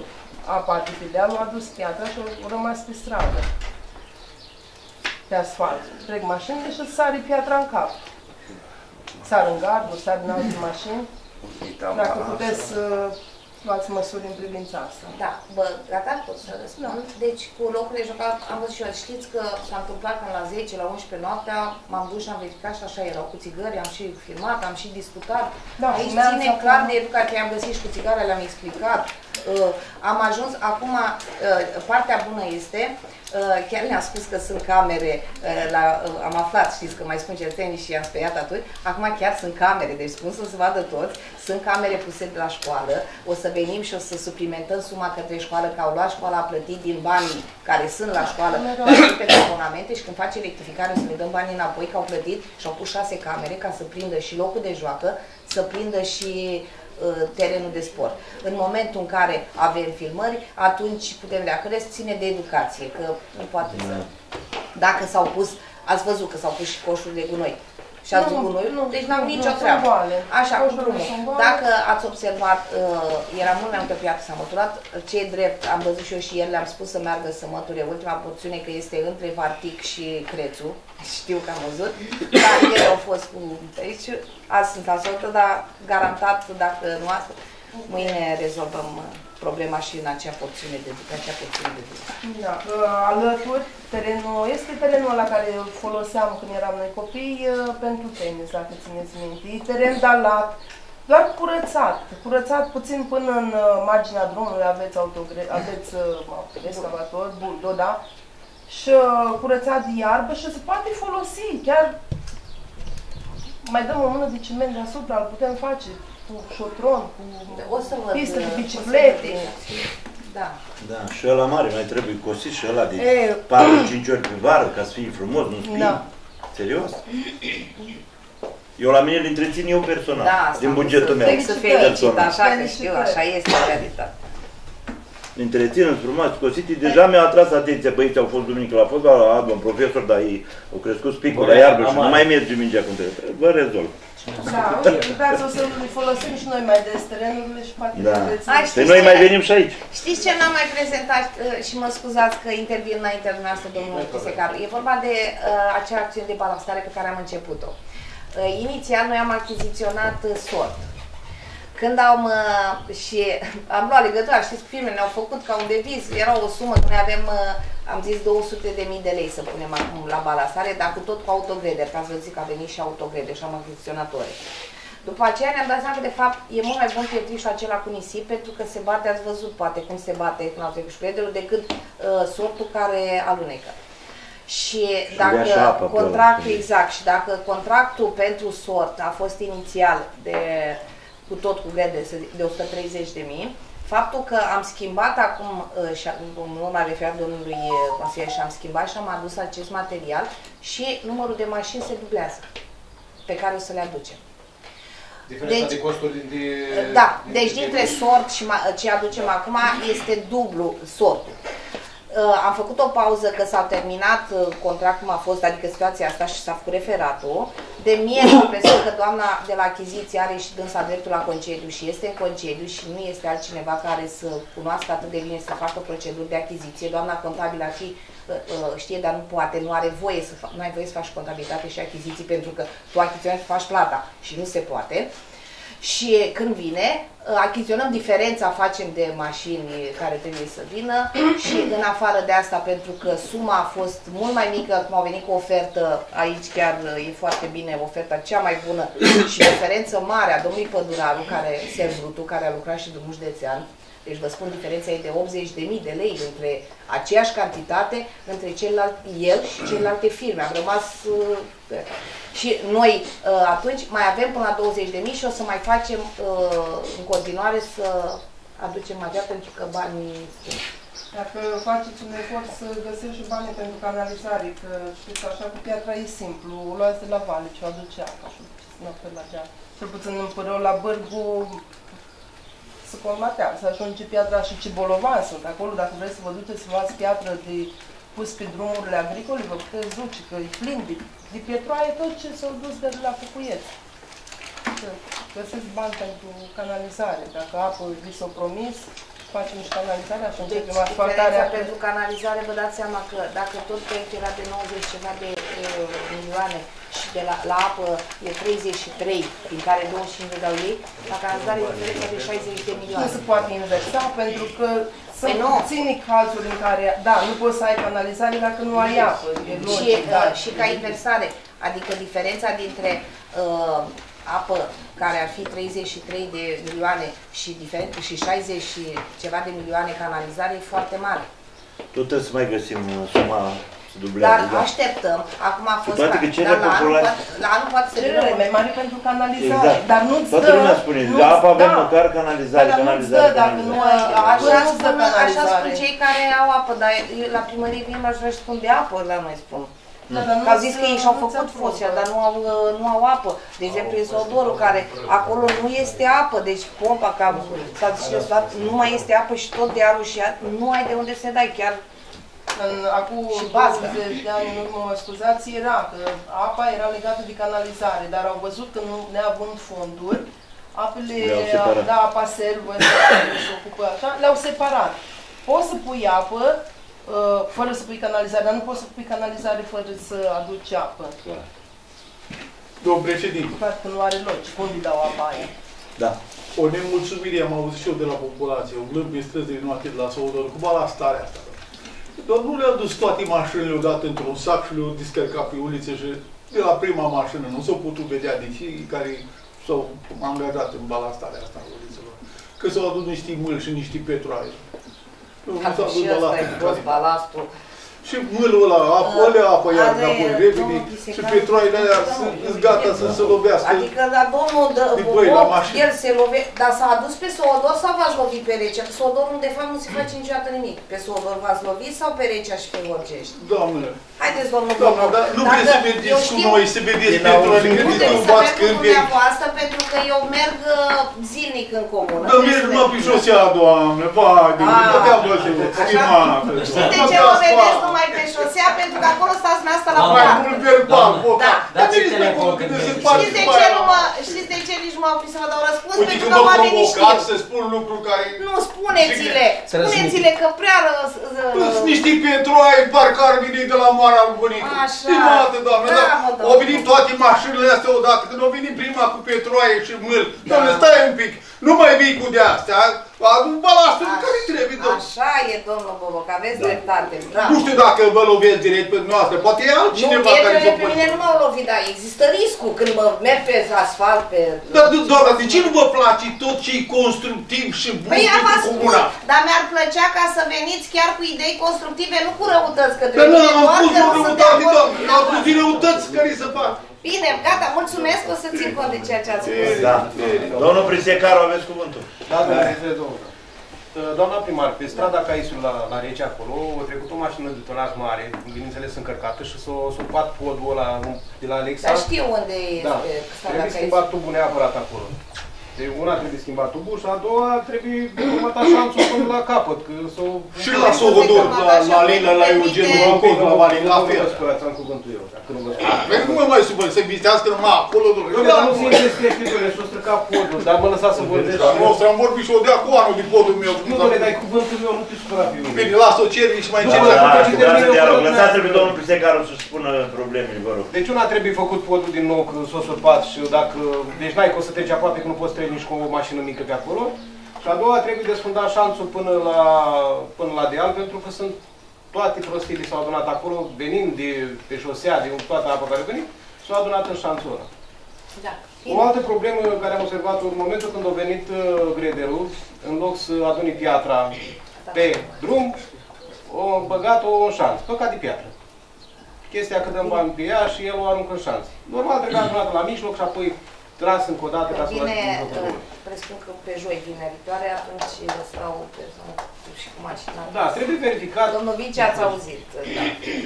apa de pe deal a adus piatra și a rămas pe stradă. Pe asfalt. Trec mașinile și sare piatra în cap. Sar în garduri, sar în alte mașini. Dacă puteți să luați măsuri în privința asta. Da, bă, gata, pot să răspund. Deci, cu locurile de jocat, am văzut și eu, știți că s-a întâmplat când la 10, la 11 noaptea, m-am dus și am verificat și așa erau cu țigări, am și filmat, am și discutat. Da, Aici mi-am ține făcut- clar de educație, am găsit și cu țigare, le-am explicat. Uh, am ajuns, acum, uh, partea bună este, uh, chiar le-am spus că sunt camere, uh, la, uh, am aflat, știți că mai spun cetățenii și i-am speriat atunci, acum chiar sunt camere, deci spun să se vadă toți, sunt camere puse de la școală, o să venim și o să suplimentăm suma către școală, că au luat școala a plătit din banii care sunt la școală, la anumite componamente și când face rectificare o să le dăm banii înapoi, că au plătit și au pus șase camere ca să prindă și locul de joacă, să prindă și uh, terenul de sport. În momentul în care avem filmări, atunci putem vedea că rest ține de educație, că nu poate să... Dacă s-au pus, ați văzut că s-au pus și coșuri de gunoi. Și ați Nu, gunoi, nu, deci n-am nu, nicio sunt treabă. goale. Așa, cu Coșurile drumul. sunt goale. Dacă ați observat, uh, era mult mai multă piață s-a măturat. Ce e drept, am văzut și eu și ieri, le-am spus să meargă să măture ultima porțiune, că este între Vartic și Crețu. Știu că am văzut. Dar ieri au fost cu aici. Azi sunt la soltă, dar garantat, dacă nu astăzi, mâine rezolvăm uh, problema și în acea porțiune de după acea porțiune de după. Da, uh, alături, terenul, este terenul la care îl foloseam când eram noi copii uh, pentru tenis, dacă țineți minte. E teren dalat, doar curățat, curățat puțin până în uh, marginea drumului, aveți, autogre, aveți uh, excavator, buldo, da? Și uh, curățat de iarbă și se poate folosi, chiar mai dăm o mână de ciment deasupra, îl putem face cu șotron, cu O să văd, pistă de uh, o să biciclete. văd. Da. Da, și ăla mare mai trebuie cosit și ăla de E. 4-5 ori pe vară ca să fie frumos, nu spin. Da. Serios? Eu la mine îl întrețin eu personal, Da, asta din am bugetul văzut. meu. Trebuie să felicit, personal. așa că știu, așa este realitatea. Îl întrețin, îl frumos, cosite. Deja mi-a atras atenția, băieții au fost duminică la fotbal, la un profesor, dar ei au crescut spicul Bă, la iarbă și am nu mai merge mingea cum trebuie. Vă rezolv. Da, uitați, o să le folosim și noi mai des terenurile și poate Da. veți... Hai, Pe știți noi ce? mai venim și aici. Știți ce n-am mai prezentat uh, și mă scuzați că intervin înaintea dumneavoastră, domnul Chisecar. E vorba de uh, acea acțiune de balastare pe care am început-o. Uh, inițial noi am achiziționat uh, sort. Când am uh, și am luat legătura, știți, cu firmele ne-au făcut ca un deviz, era o sumă, că noi avem, uh, am zis 200 de mii de lei să punem acum la balastare, dar cu tot cu autogreder, că ați văzut că a venit și autogreder și am achiziționat ore. După aceea ne-am dat seama că de fapt e mult mai bun pietrișul acela cu nisip pentru că se bate, ați văzut poate cum se bate când au trecut șcrederul, decât uh, sortul care alunecă. Și Și dacă dea și apă pe ăla, contractul, știi. exact, și dacă contractul pentru sort a fost inițial de cu tot cu grede să zic, de 130 de mii, faptul că am schimbat acum, uh, și în urma referat domnului uh, consilier și am schimbat și am adus acest material și numărul de mașini se dublează pe care o să le aducem. Diferența Deci- de costuri de... Da, deci dintre sort și ma- ce aducem acum este dublu sortul. Uh, Am făcut o pauză că s-a terminat uh, contractul, cum a fost, adică situația asta și s-a făcut referatul. De mie am impresia că doamna de la achiziție are și dânsa dreptul la concediu și este în concediu și nu este altcineva care să cunoască atât de bine să facă proceduri de achiziție. Doamna contabilă ar fi, uh, uh, știe, dar nu poate, nu are voie să fa- nu ai voie să faci contabilitate și achiziții pentru că tu achiziționezi și faci plata și nu se poate. Și când vine, uh, achiziționăm diferența, facem de mașini care trebuie să vină. Și în afară de asta, pentru că suma a fost mult mai mică, cum au venit cu ofertă, aici chiar uh, e foarte bine, oferta cea mai bună. Și diferență mare a domnului Păduraru, care, Serv Brutu, care a lucrat și de județean, deci vă spun, diferența e de 80.000 de lei între aceeași cantitate, între celălalt, el și celelalte firme. Am rămas... uh, pe- Și noi uh, atunci mai avem până la 20.000 și o să mai facem uh, în continuare să aducem material pentru că banii sunt. Dacă faceți un efort să găsești și bani pentru canalizare, că știți, așa cu piatra e simplu, o luați de la vale și o aduce apa și o duceți înapoi la geam. Cel puțin în Părău, la Bârgu, să colmatează, să ajunge piatra și ce bolovan sunt acolo, dacă vreți să vă duceți să luați piatră de pus pe drumurile agricole, vă puteți duce, că e plin de, de pietroaie tot ce s-au dus de la Cucuieți. Să găsesc bani pentru canalizare, dacă apă vi s-o promis, facem și canalizarea și Deci începem diferența asfaltarea. pentru canalizare, vă dați seama că dacă tot proiectul era de 90 ceva de uh, milioane și de la, la apă e 33, din care 25 le dau ei, la canalizare e diferența de 60 de Nu milioane. se poate inversa pentru că sunt Păi nu. puțini cazuri în care, da, nu poți să ai canalizare dacă nu ai apă, e Și, logic, uh, da. și ca inversare, adică diferența dintre uh, apă care ar fi 33 de milioane și, diferent, și 60 și ceva de milioane canalizare e foarte mare. Tot trebuie să mai găsim uh, suma să Dar dublează. da. așteptăm, acum a fost toate că ca- cererea dar la anul, populației- poate, la anul poate să vină Cerere un- mai mare pentru canalizare, Exact. dar nu-ți Toată dă... lumea spune, nu-ți- la apă avem da. măcar canalizare, Dar nu-ți canalizare, dă dacă nu canalizare. ai- Așa nu-ți dă spun, așa spun canalizare. cei care au apă, dar eu la primărie vin la și spun de apă, la noi spun. Da, dar Că au nu-ți- zis că ei și-au nu-ți făcut aprobă. fosea, dar nu au, uh, nu au apă. De exemplu, e Sodorul, care acolo nu este apă, deci pompa, ca s-a zis și eu, nu mai este apă și tot dealul și ea- nu ai de unde să dai, chiar În, acum Și bază. 20 de ani în urmă, mă scuzați, era că apa era legată de canalizare, dar au văzut că nu, neavând fonduri, apele Le-au separat. da, apa servă, care se ocupă așa, le-au separat. Poți să pui apă uh, fără să pui canalizare, dar nu poți să pui canalizare fără să aduci apă. Domn președinte, Clar că nu are logic. Unde dau apa aia? Da. o nemulțumire am auzit și eu de la populație, o glâmbi străzi de noapte de la Soudor, cu balastarea asta. Doar nu le-au dus toate mașinile odată într-un sac și le-au descărcat pe ulițe și de la prima mașină nu s-au putut vedea de cei care s-au angajat în balastarea asta în ulițelor. Că s-au adus niște mâini și niște petroaie. Nu, nu s-a adus și ăsta balastul e de fost calitate. balastul. Și mâlul ăla, apă, alea apă iar Are înapoi, domnul repede, Chisecan- și petroaiele alea Da, sunt mă, sunt gata să se lovească. Adică la domnul de, Din băi, la Bob, mașină. el se love, dar s-a adus pe Sodor sau v-ați lovit pe Recea? Că Sodorul de fapt nu se face niciodată nimic. Pe Sodor v-ați lovit sau pe Recea și pe Orgești? Doamne, Haideți, domnul doamne, Bob, dar nu dacă vreți să eu vedeți cu știu- noi, să vedeți Din petroaiele, auzit. că Nu nici trebuie nu să bați merg cu câmpii. dumneavoastră pentru că eu merg uh, zilnic în comună. Dar Trebuie mergi să numai merg. pe șosea, doamne, vai, de Ah, nu te-am văzut, așa? stimată. Știți de ce mă vedeți numai pe șosea? Pentru că acolo stați asta la Mai poartă. mult verbal, Doamnă, boca. Da. Dar Dați-mi veniți pe acolo telefon cât când de se mergeți. poate Știți de după ce aia. nu mă, știți de ce nici nu m-au oprit să vă dau răspuns? Uite Pentru că că mă oamenii provocați știu. să spun lucruri care... Nu, spuneți-le, Să răzmite. spuneți-le că prea răs, Sunt niște petroaie, parcă ar veni de la moara lui bunicu. Așa. Stimată, doamne, dar Bravo, doamne. au venit toate mașinile astea odată, când au venit prima cu petroaie și mâl. Doamne, stai un pic, nu mai vii cu de-astea, adu balastul care trebuie, doamne. Așa e, domnul Boboc, aveți dreptate, bravo. Nu știu dacă vă lovesc direct pe noastră, poate e Nu, altcineva care pietrele vă pe mine nu m-au lovit, dar există riscul când mă merg pe asfalt, pe... Dar, do- doamne, de ce nu vă place tot ce e constructiv și bun Păi am pentru spus, comuna? dar mi-ar plăcea ca să veniți chiar cu idei constructive, nu cu răutăți către Dar nu mine, am doar spus că eu nu sunt de răutate, acord doamne, cu am spus dumneavoastră. din răutăți care să fac. Bine, gata, mulțumesc, o să țin cont de ceea ce ați spus. Da. Domnul Prisecaru, aveți cuvântul. Da, domnule, domnule. Doamna primar, pe strada Caisul la, la Rece acolo, a trecut o mașină de tonaj mare, bineînțeles încărcată, și s-a s-a pat podul ăla de la Alexa. Dar știu unde Da, este strada trebuie Caisul. schimbat tubul neapărat acolo. Deci una trebuie schimbat tubul și a doua trebuie următa șanțul până la capăt, că s-o... Și la Sovodor, la, la Lina, la Eugen, la Cos, la Valin, la Nu fel. vă spărați, am cuvântul eu, dacă nu vă spărați. Păi nu mă mai supăr, să vistească numai acolo, Eu domnule. dar nu simt despre scritorile și o stricat podul, dar mă lăsați să vorbesc. Dar nostru am vorbit și o dea cu anul din podul meu. Nu, doamne, dai cuvântul meu, nu te supăra pe mine. Bine, las-o ceri și mai Nu, încerc. da, Da, faceți dați termenul dialog. până- Lăsați-l pe domnul Prisecaru să spună problemele, vă rog. Deci una trebuie făcut podul din nou, că s-o săpat și dacă... Deci n-ai cum să treci aproape, că nu poți trece nici cu o mașină mică pe acolo. Și a doua trebuie desfundat șanțul până la, până la deal, pentru că sunt toate prostiile s-au adunat acolo, venind de pe șosea, din toată apa care a venit, s-au adunat în șanțul ăla. Da. O altă problemă care am observat-o în momentul când a venit uh, grederul, în loc să adune piatra pe drum, o băgat-o în șanț, păcat de piatră. Chestia că dăm bani pe ea și el o aruncă în șanț. Normal trebuie adunat la mijloc și apoi tras încă o dată ca să Vine, luați uh, lucrurile. presupun că pe joi vine viitoare, atunci stau pe și cu mașina. Da, trebuie verificat. Domnul Vice ați auzit. Da.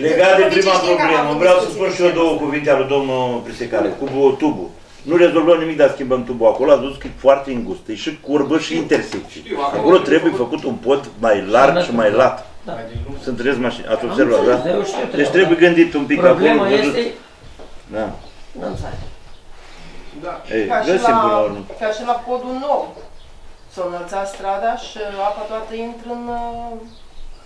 Legat de Domnul prima Vice știe că am problemă, avut vreau să discuții spun și eu despre două asta. cuvinte ale domnul Prisecaru, cu bu- tubul. Nu rezolvăm nimic, dar schimbăm tubul acolo, ați văzut că e foarte îngust, e și curbă și intersecție. Știu, acolo Acolo trebuie trebuie făcut- făcut un pod mai larg și mai lat. Da. Să întâlnesc mașini, ați Am observat, da? înțeles, eu știu treaba, Deci trebuie da. gândit un pic Problema acolo, văzut. este, Da. nu înțeleg. Da. Ei, Ca și, găsim până la la, urmă. ca și la podul nou. S-a înălțat strada și apa toată intră în uh,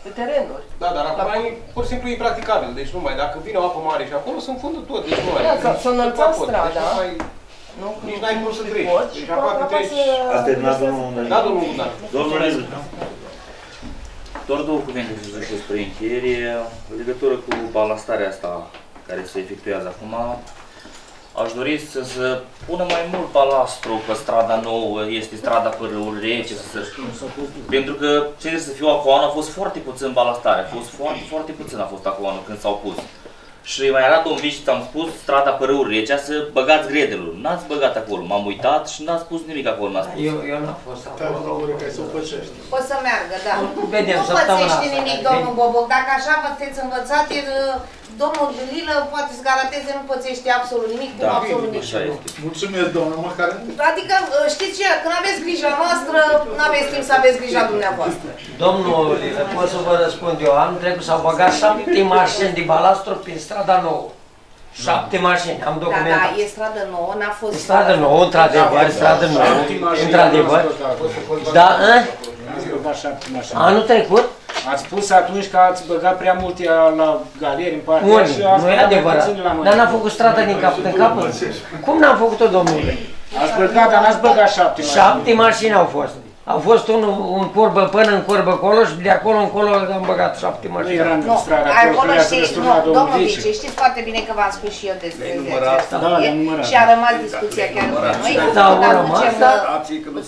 pe terenuri. Da, dar acum La- e pur și simplu impracticabil. Deci nu mai, dacă vine o apă mare și acolo, sunt fundă tot. Deci nu mai. Da, s-a- s-a înălțat Deci nu mai pot. strada. Deci nu mai- Nu? Nici n-ai cum să Nu treci. poți Deci și aproape apa treci. să- Asta e din domnul Da, domnul Bogdan. Domnul Lizu. Doar două cuvinte să zic despre încheiere. În legătură cu balastarea asta care se efectuează acum, aș dori să se pună mai mult balastru pe strada nouă, este strada pe râul rece, să se... Pentru că, ce să fiu acolo, a fost foarte puțin balastare, a fost foarte, foarte puțin a fost acolo când s-au pus. Și mai era domn Vici, am spus, strada pe râul Recea să băgați gredelul. N-ați băgat acolo, m-am uitat și n-ați spus nimic acolo, n-ați spus. Eu, eu n-am fost Stați acolo. o oră ca să o păcești. O să meargă, da. Vedem nu săptămâna pățește asta, nimic, vedem. domnul Boboc. Dacă așa vă sunteți învățat, e, domnul Lilă poate să garanteze, nu pățește absolut nimic, cum Da, absolut nici așa nu. este. Mulțumesc, domnul, măcar Adică, știți ce, când aveți grija noastră, nu aveți timp să aveți grija dumneavoastră. Domnul, pot să vă răspund eu, anul trecut s-au băgat șapte mașini de balastru prin strada nouă. Șapte mașini, am Da, da, documentat. e stradă nouă, n-a fost... Stradă nouă, într-adevăr, stradă nouă, într-adevăr. Da, ă? Ați băgat șapte mașini. Anul trecut? Ați spus atunci că ați băgat prea multe la galerii în partea Unde? și ați Nu e băgat mai adevărat. puțin la noi. Dar n-am făcut strada din cap în capăt. Cum n-am făcut-o, domnule? Ați băgat, dar n-ați băgat șapte mașini. Șapte mașini au fost. Au fost unul în curbă până în curbă acolo și de acolo încolo am băgat șapte Nu mașini. eram Nu, în stradă, ai acolo acolo când i-ați știi, răsturnat nu, domnul domnul Vice. Vice, știți foarte bine că v-am spus și eu despre această Da, vie le-am numărat. și a rămas discuția chiar între noi. Da, Când au aducem, rămas,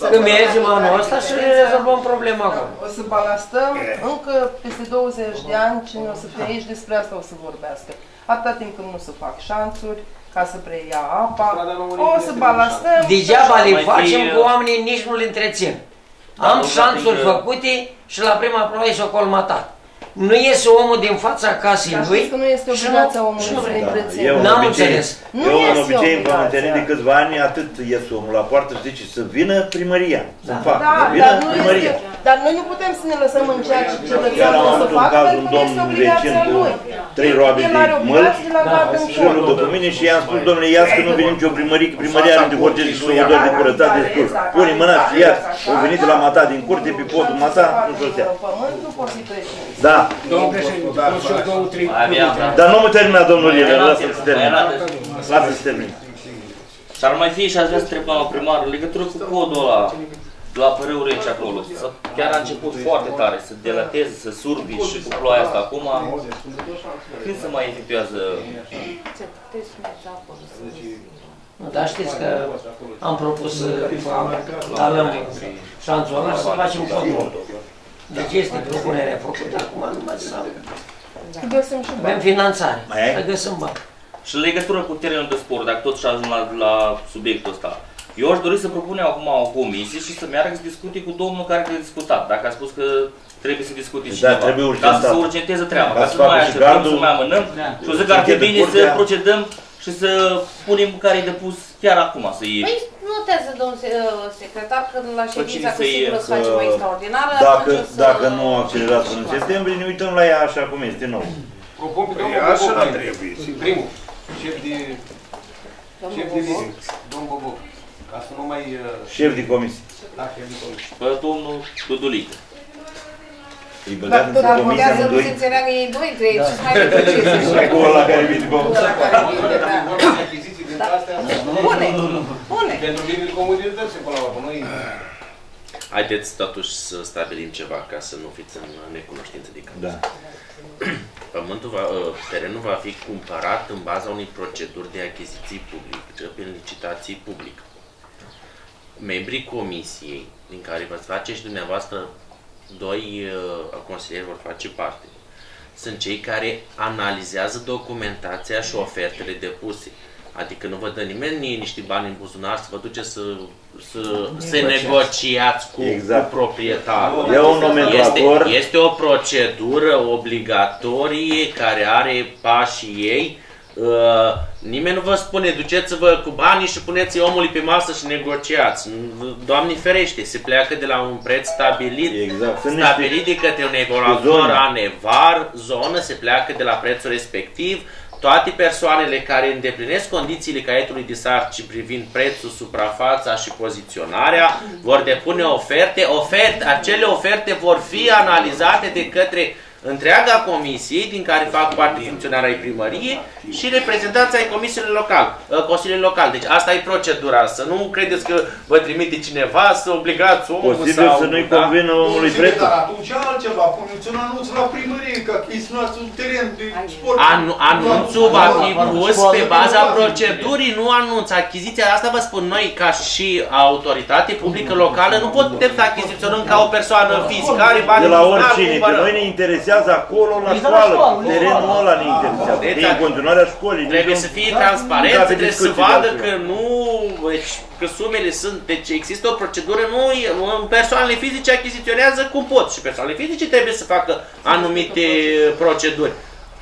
uh, Când mergem anul ăsta și rezolvăm problema acolo. O să balastăm încă peste 20 de ani, cine o să fie aici, despre asta o să vorbească. Atâta timp când nu se fac șanțuri, ca să preia apa, o să balastăm. Degeaba le Mai fi, facem uh, cu oamenii, nici nu le întrețin. Da, Am nu, șanțuri adică- făcute și la prima ploaie s-o colmatat. Nu iese omul din fața casei Dar lui știți că nu este și obligația nu- omului și nu să le vrea. întrețină. Eu, în N-am obicei, înțeles. Nu eu în este obicei, în obligația. întâlnit de câțiva ani, atât ies omul la poartă și zice să vină primăria, să Da. facă, Da, să vină dar, nu primăria. este, dar noi nu putem să ne lăsăm în ceea ce Chiar cetățeanul am o să avut un facă, caz, pentru un că nu este domn obligația vecin cu lui. trei roabe El de are mălți obligații la gardă în și unul după mine și i-am spus, domnule, iați că nu vine nicio primărie, că primăria are de hoteli și să de curățat destul. Pune mâna și iați, au venit de la mata din curte, pe podul mata, nu știu ce. Pământ nu poți să-i treci. Da, Domnul președinte, pot și eu două, trei Mai aveam, cuvinte. da. dar nu mă termina, domnul Lile, Mai era- lasă să mai termin. era de- Lasă să termin. Și ar mai fi și aș vrea să întreb la primar în legătură cu podul ăla de la părâul rece acolo. Să, chiar a început foarte tare să delateze, să surbi și cu ploaia asta acum. Când se mai efectuează? Nu, Dar știți că am propus să alăm șanțul ăla și să facem control. Deci este propunerea făcută. Acum nu mai să Să găsim și avem bani. finanțare. Mai ai? Să găsim bani. Și în legătură cu terenul de sport, dacă tot și ajung la, la subiectul ăsta, eu aș dori să propunem acum o comisie și să meargă să discute cu domnul care a discutat. Dacă a spus că trebuie să discute Da, cineva. trebuie ca urgentat. să se urgenteze treaba, Ca ca să să nu mai facă și așteptăm, gardul. să mai amânăm. Da. Și eu zic că ar fi Închide bine să curtea. procedăm și să punem care e depus chiar acum, să iei. Păi notează, domnul se- uh, secretar, că la ședința cu cine să sigur o să iei? facem Că mai extraordinară. Dacă, atunci o să- dacă nu accelerați până în septembrie, ne uităm la ea așa cum este nou. Propun pe domnul Păi așa Boboc, trebuie. Primul, șef de, Domnul șef de Boboc. vizită, domnul Boboc. Ca să nu mai... uh, Șef de comisie. Da, șef de comisie. Pe domnul Dudulică. Îi băgați Dar într-o comisie putea să nu se amândoi. înțeleagă ei doi, trei, ce mai negocieze. Cu ăla care vine cu Ăla care vine, da. Vorba de achiziții dintre astea, Bune, bune. pentru binele comunității până la urmă, noi... Haideți totuși să stabilim ceva ca să nu fiți în necunoștință de cauză. Da. Pământul va, ă, terenul va fi cumpărat în baza unei proceduri de achiziții publice, prin licitații publică. Membrii comisiei, din care veți face și dumneavoastră, doi uh, consilieri vor face parte, sunt cei care analizează documentația și ofertele depuse. Adică nu vă dă nimeni niște bani în buzunar să vă duceți să, să, să negociați cu, Exact. cu proprietarul. E un nomenclator. Este, este o procedură obligatorie care are pașii ei. Uh, nimeni nu vă spune, duceți-vă cu banii și puneți omului pe masă și negociați. Doamne ferește, se pleacă de la un preț stabilit, Exact. Sunt niște- stabilit de către un evaluator zonă. anevar, zonă, se pleacă de la prețul respectiv, toate persoanele care îndeplinesc condițiile caietului de sarcini privind prețul, suprafața și poziționarea vor depune oferte. oferte. Acele oferte vor fi analizate de către întreaga comisie din care fac parte funcționarea ai primăriei și reprezentanța ai comisiilor local, uh, consiliului local. Deci asta e procedura. Să nu credeți că vă trimite cineva să obligați omul Posibil sau... să nu-i da? convină omului Posibil, prețul. Dar atunci altceva, puneți un anunț la primărie, că achiziționați un teren de sport. Anu- anunțul va fi pus pe baza procedurii, nu anunț. Achiziția asta vă spun noi, ca și autoritate publică locală, nu putem să achiziționăm ca o persoană fizică, are bani De la în buzunar, oricine, pe cumpără. noi ne interesează acolo la Exact la școală. școală, nu? Terenul ăla ne interesează. Deci, E în continuarea școlii. Trebuie nu- să fie nu transparent, avem trebuie să discuții de vadă altceva. că nu, deci, că sumele sunt, deci există o procedură, nu, e- nu persoanele fizice achiziționează cum pot și persoanele fizice trebuie să facă anumite proceduri.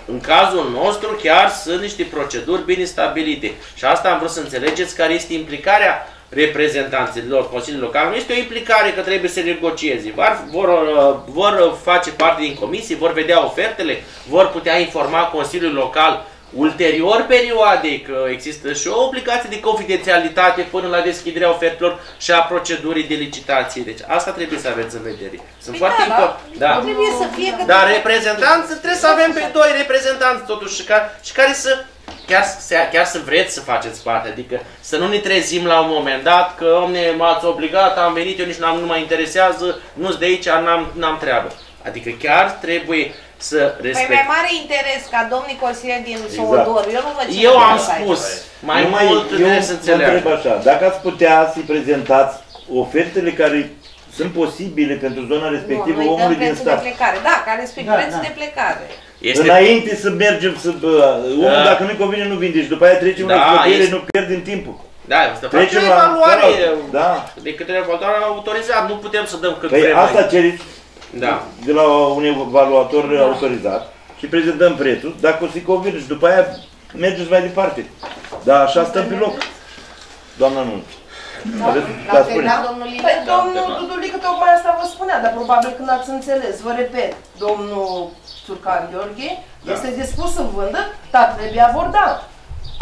În cazul nostru chiar sunt niște proceduri bine stabilite și asta am vrut să înțelegeți care este implicarea reprezentanților Consiliului Local. Nu este o implicare că trebuie să negocieze. Vor, vor, uh, vor face parte din comisie, vor vedea ofertele, vor putea informa Consiliul Local ulterior perioadei că există și o obligație de confidențialitate până la deschiderea ofertelor și a procedurii de licitație. Deci asta trebuie să aveți în vedere. Sunt Păi foarte da, importante. da. Trebuie să fie că Dar reprezentanți, trebuie să avem pe doi reprezentanți totuși și care, și care să chiar, să- chiar să vreți să faceți parte, adică să nu ne trezim la un moment dat că omne m-ați obligat, am venit, eu nici n-am, nu mă interesează, nu-s de aici, n-am, n-am treabă. Adică chiar trebuie să Păi respect. mai mare interes ca domnii consilieri din Exact. Sovodor. Eu nu văd ce Eu am interes ai. spus, mai Numai mult eu trebuie să vă întreb înțeleagă. așa, dacă ați putea să-i prezentați ofertele care sunt posibile pentru zona respectivă nu, noi dăm omului din prețul de stat. plecare. Da, care respect Da, prețul da. de plecare. Este Înainte să mergem să... Bă, omul Da. dacă nu-i convine nu vinde și după aia trecem Da, la expropriere, este- nu pierdem timpul. Da, să facem Trecem o la evaluare cealaltă, da. de către evaluare autorizat. Nu putem să dăm cât Păi vrem. asta aici. ceriți Da. de la un evaluator autorizat și prezentăm prețul, dacă o să-i convine și după aia mergeți mai departe. Dar așa stăm pe loc. Doamna Nunț. Aveți, da, La spune. terminat, domnul Păi, Liber? domnul Dudulică tocmai asta vă spunea, dar probabil că n-ați înțeles. Vă repet, domnul Țurcan Gheorghe este dispus să vândă, dar trebuie abordat.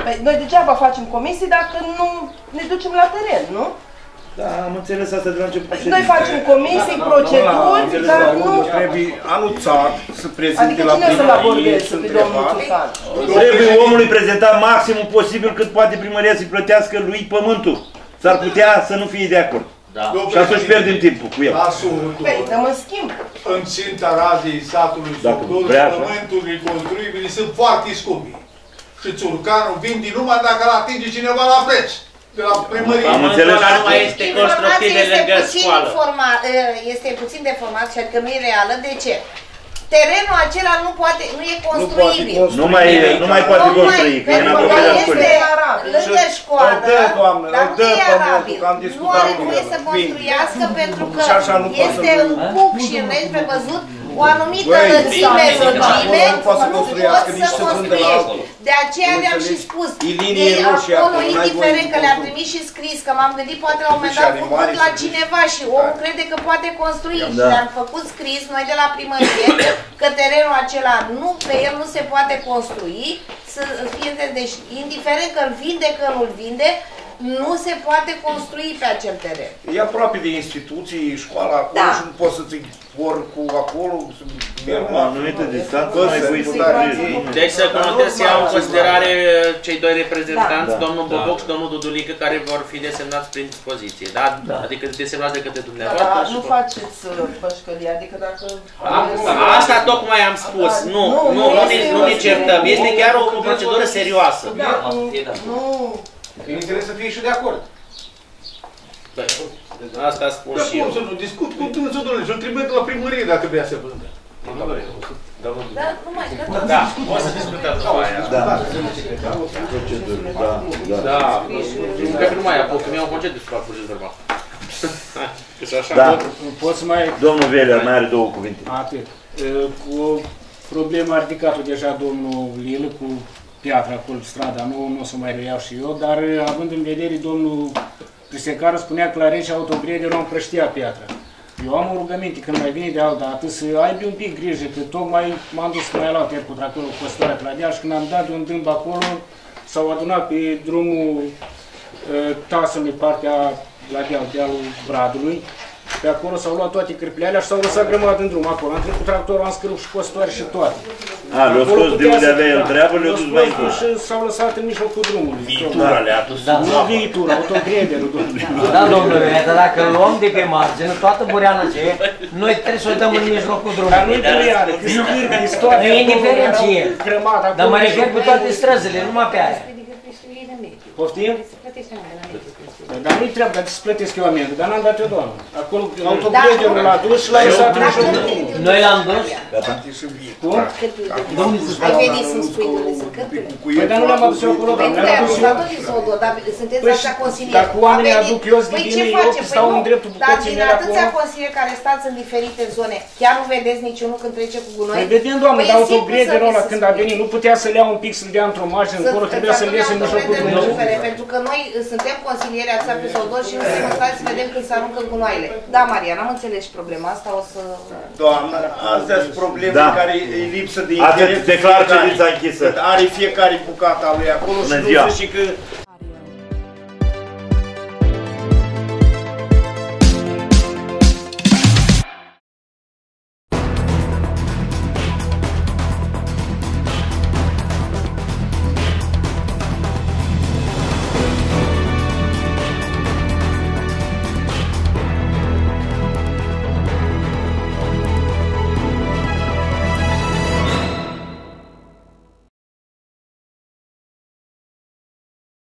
Păi, noi degeaba facem comisii dacă nu ne ducem la teren, nu? Da, am înțeles asta de la început. Noi facem comisii, proceduri, dar nu... Trebuie anunțat să prezinte Adică la cine să-l primărie, abordeze să pe domnul întrebați. Țurcan? Trebuie omului prezentat maximul posibil cât poate primăria să-i plătească lui pământul. S-ar putea să nu fie de acord. Da. Și atunci pierdem timpul cu el. La Surutul, Păi, dăm în schimb. în ținta razei satului Dacă Sudor, vrea așa. pământurile construibile sunt foarte scumpe. Și țurcanul vinde numai dacă îl atinge cineva la preț. De la primărie. Am înțeles. Ăla nu mai este constructiv de Informația lângă este puțin, școală. informa, este puțin deformat și adică nu e reală. De ce? Terenul acela nu poate, nu e construibil. Nu mai, nu mai poate Nu mai- construi, că e în pentru că apropierea este școlii. lângă școală, Îl dă, doamnă, dar îl nu dă e pământul, arabil. că am Nu discutat are cu voie el. să Vinde. construiască pentru că Și așa nu poate este să în vândă. PUC și în legi prevăzut o anumită Băi, lățime, nu lungime, nu poate să nu construiască, poți nici să să vândă la construiești. acolo. De aceea Nu le-am și înțelegi? spus. E linie Ei roșie acolo, acolo, n-ai indiferent voie că să le-am construi. trimis și scris, că m-am gândit poate la un moment Și dat animale făcut la să cineva și omul crede că poate construi. Și Da. le-am făcut scris noi de la primărie că terenul acela nu, pe el nu se poate construi, să fie înțeles. deci indiferent că îl vinde, că nu-l vinde, nu se poate construi pe acel teren. E aproape de instituții, școala acolo Da. și nu poți să-ți vor cu acolo, să merg La anumită distanță, nu mai voi să Siguranță. Deci să trebuie să iau în considerare cei doi reprezentanți, Da. domnul Da. Boboc și domnul Dudulică, care vor fi desemnați prin dispoziție. Da? Da. Adică desemnați de către Da, dumneavoastră. dar și nu pe- faceți uh, bășcălie, adică dacă... A- Asta tocmai am spus. Da, Nu, nu, nu, nu nu, ne, este nu ne o- certăm. Este chiar o, o procedură serioasă. Da, Am fie, da. nu... Bineînțeles să fie și de acord. Păi, Asta spun Dar și cum eu. să nu discut cu dânsul, domnule, și-l trimit la primărie dacă vrea să vândă. Da, nu mai, da, Da, o să discutăm după aia. Da. Procedură, da, da. Da, cred că nu mai apuc, că mi-au concediu să fac proces verbal. Că și așa. Da. Pot să mai... Domnul Velea mai are două cuvinte. Atât. E, Cu o problemă a ridicat-o deja domnul Lilă cu piatra acolo, strada, nu, nu o să mai reiau și eu, dar având în vedere domnul Prisecară spunea că la rece autogrederul împrăștia piatra. Eu am o rugăminte când mai vine de altă dată să aibă un pic grijă, că tocmai m-am dus mai la ter cu tractorul cu păstoare pe la deal și când am dat de un dâmb acolo, s-au adunat pe drumul uh, tasului partea la deal, dealul Bradului. Pe acolo s-au luat toate cârpile alea și s-au lăsat grămadă în drum acolo. Am trecut tractorul, am scărup și păstoare și toate. A, le-au Acolo scos de putea unde să- avea el da, treabă, le-au dus mai scos încolo. Și s-au lăsat în mijlocul drumului. Viitura le-a dus Da, în nu apă. viitura, autogrederul, domnule. Da, domnule, dar dacă îl luăm de pe margine, toată bureana ce e, noi trebuie să o dăm în mijlocul drumului. Dar nu-i bureană, că scârbi, stoate Nu e acolo, indiferent ce e. erau grămadă Dar mă acolo refer și- pe toate străzile, numai pe aia. Poftim? Dar nu-i treabă, dar să plătesc eu amendă, dar n-am dat eu, doamnă. Acolo autogrederul l-a dus și l-a lăsat în mijlocul drumului. Noi l-am dus? Cum? Ai venit să-mi spui unde sunt cârpile? Păi dar nu le-am adus eu acolo, Păi doamne, nu le-am le-am adus adus eu. la toți Izodul, dar sunteți Păi așa și consilieri. dacă oamenii A venit- aduc jos Păi din ce ei, face? eu Păi stau nu, în dreptul Dar bucății din mele atâția acolo. consilieri care stați în diferite zone, chiar nu vedeți niciunul când trece cu gunoi? Păi vedem, doamne, Păi dar e simplu autogrederul să- ăla să când a venit, nu putea să-l ia un pic, să-l dea într-o margine Să- încolo, trebuia să-l iese în mijlocul autogrede drumului. multipele, Pentru că noi uh, suntem consilieri atâția pe soldori și nu suntem în stare să vedem când se aruncă gunoaiele. Da, Maria, n-am înțeles și problema asta, o să... Doamnă, astea sunt probleme Da. care e lipsă de Atât interes. declar fiecare. ședința închisă. Cât Are fiecare bucata lui acolo Bună și nu ziua. zice că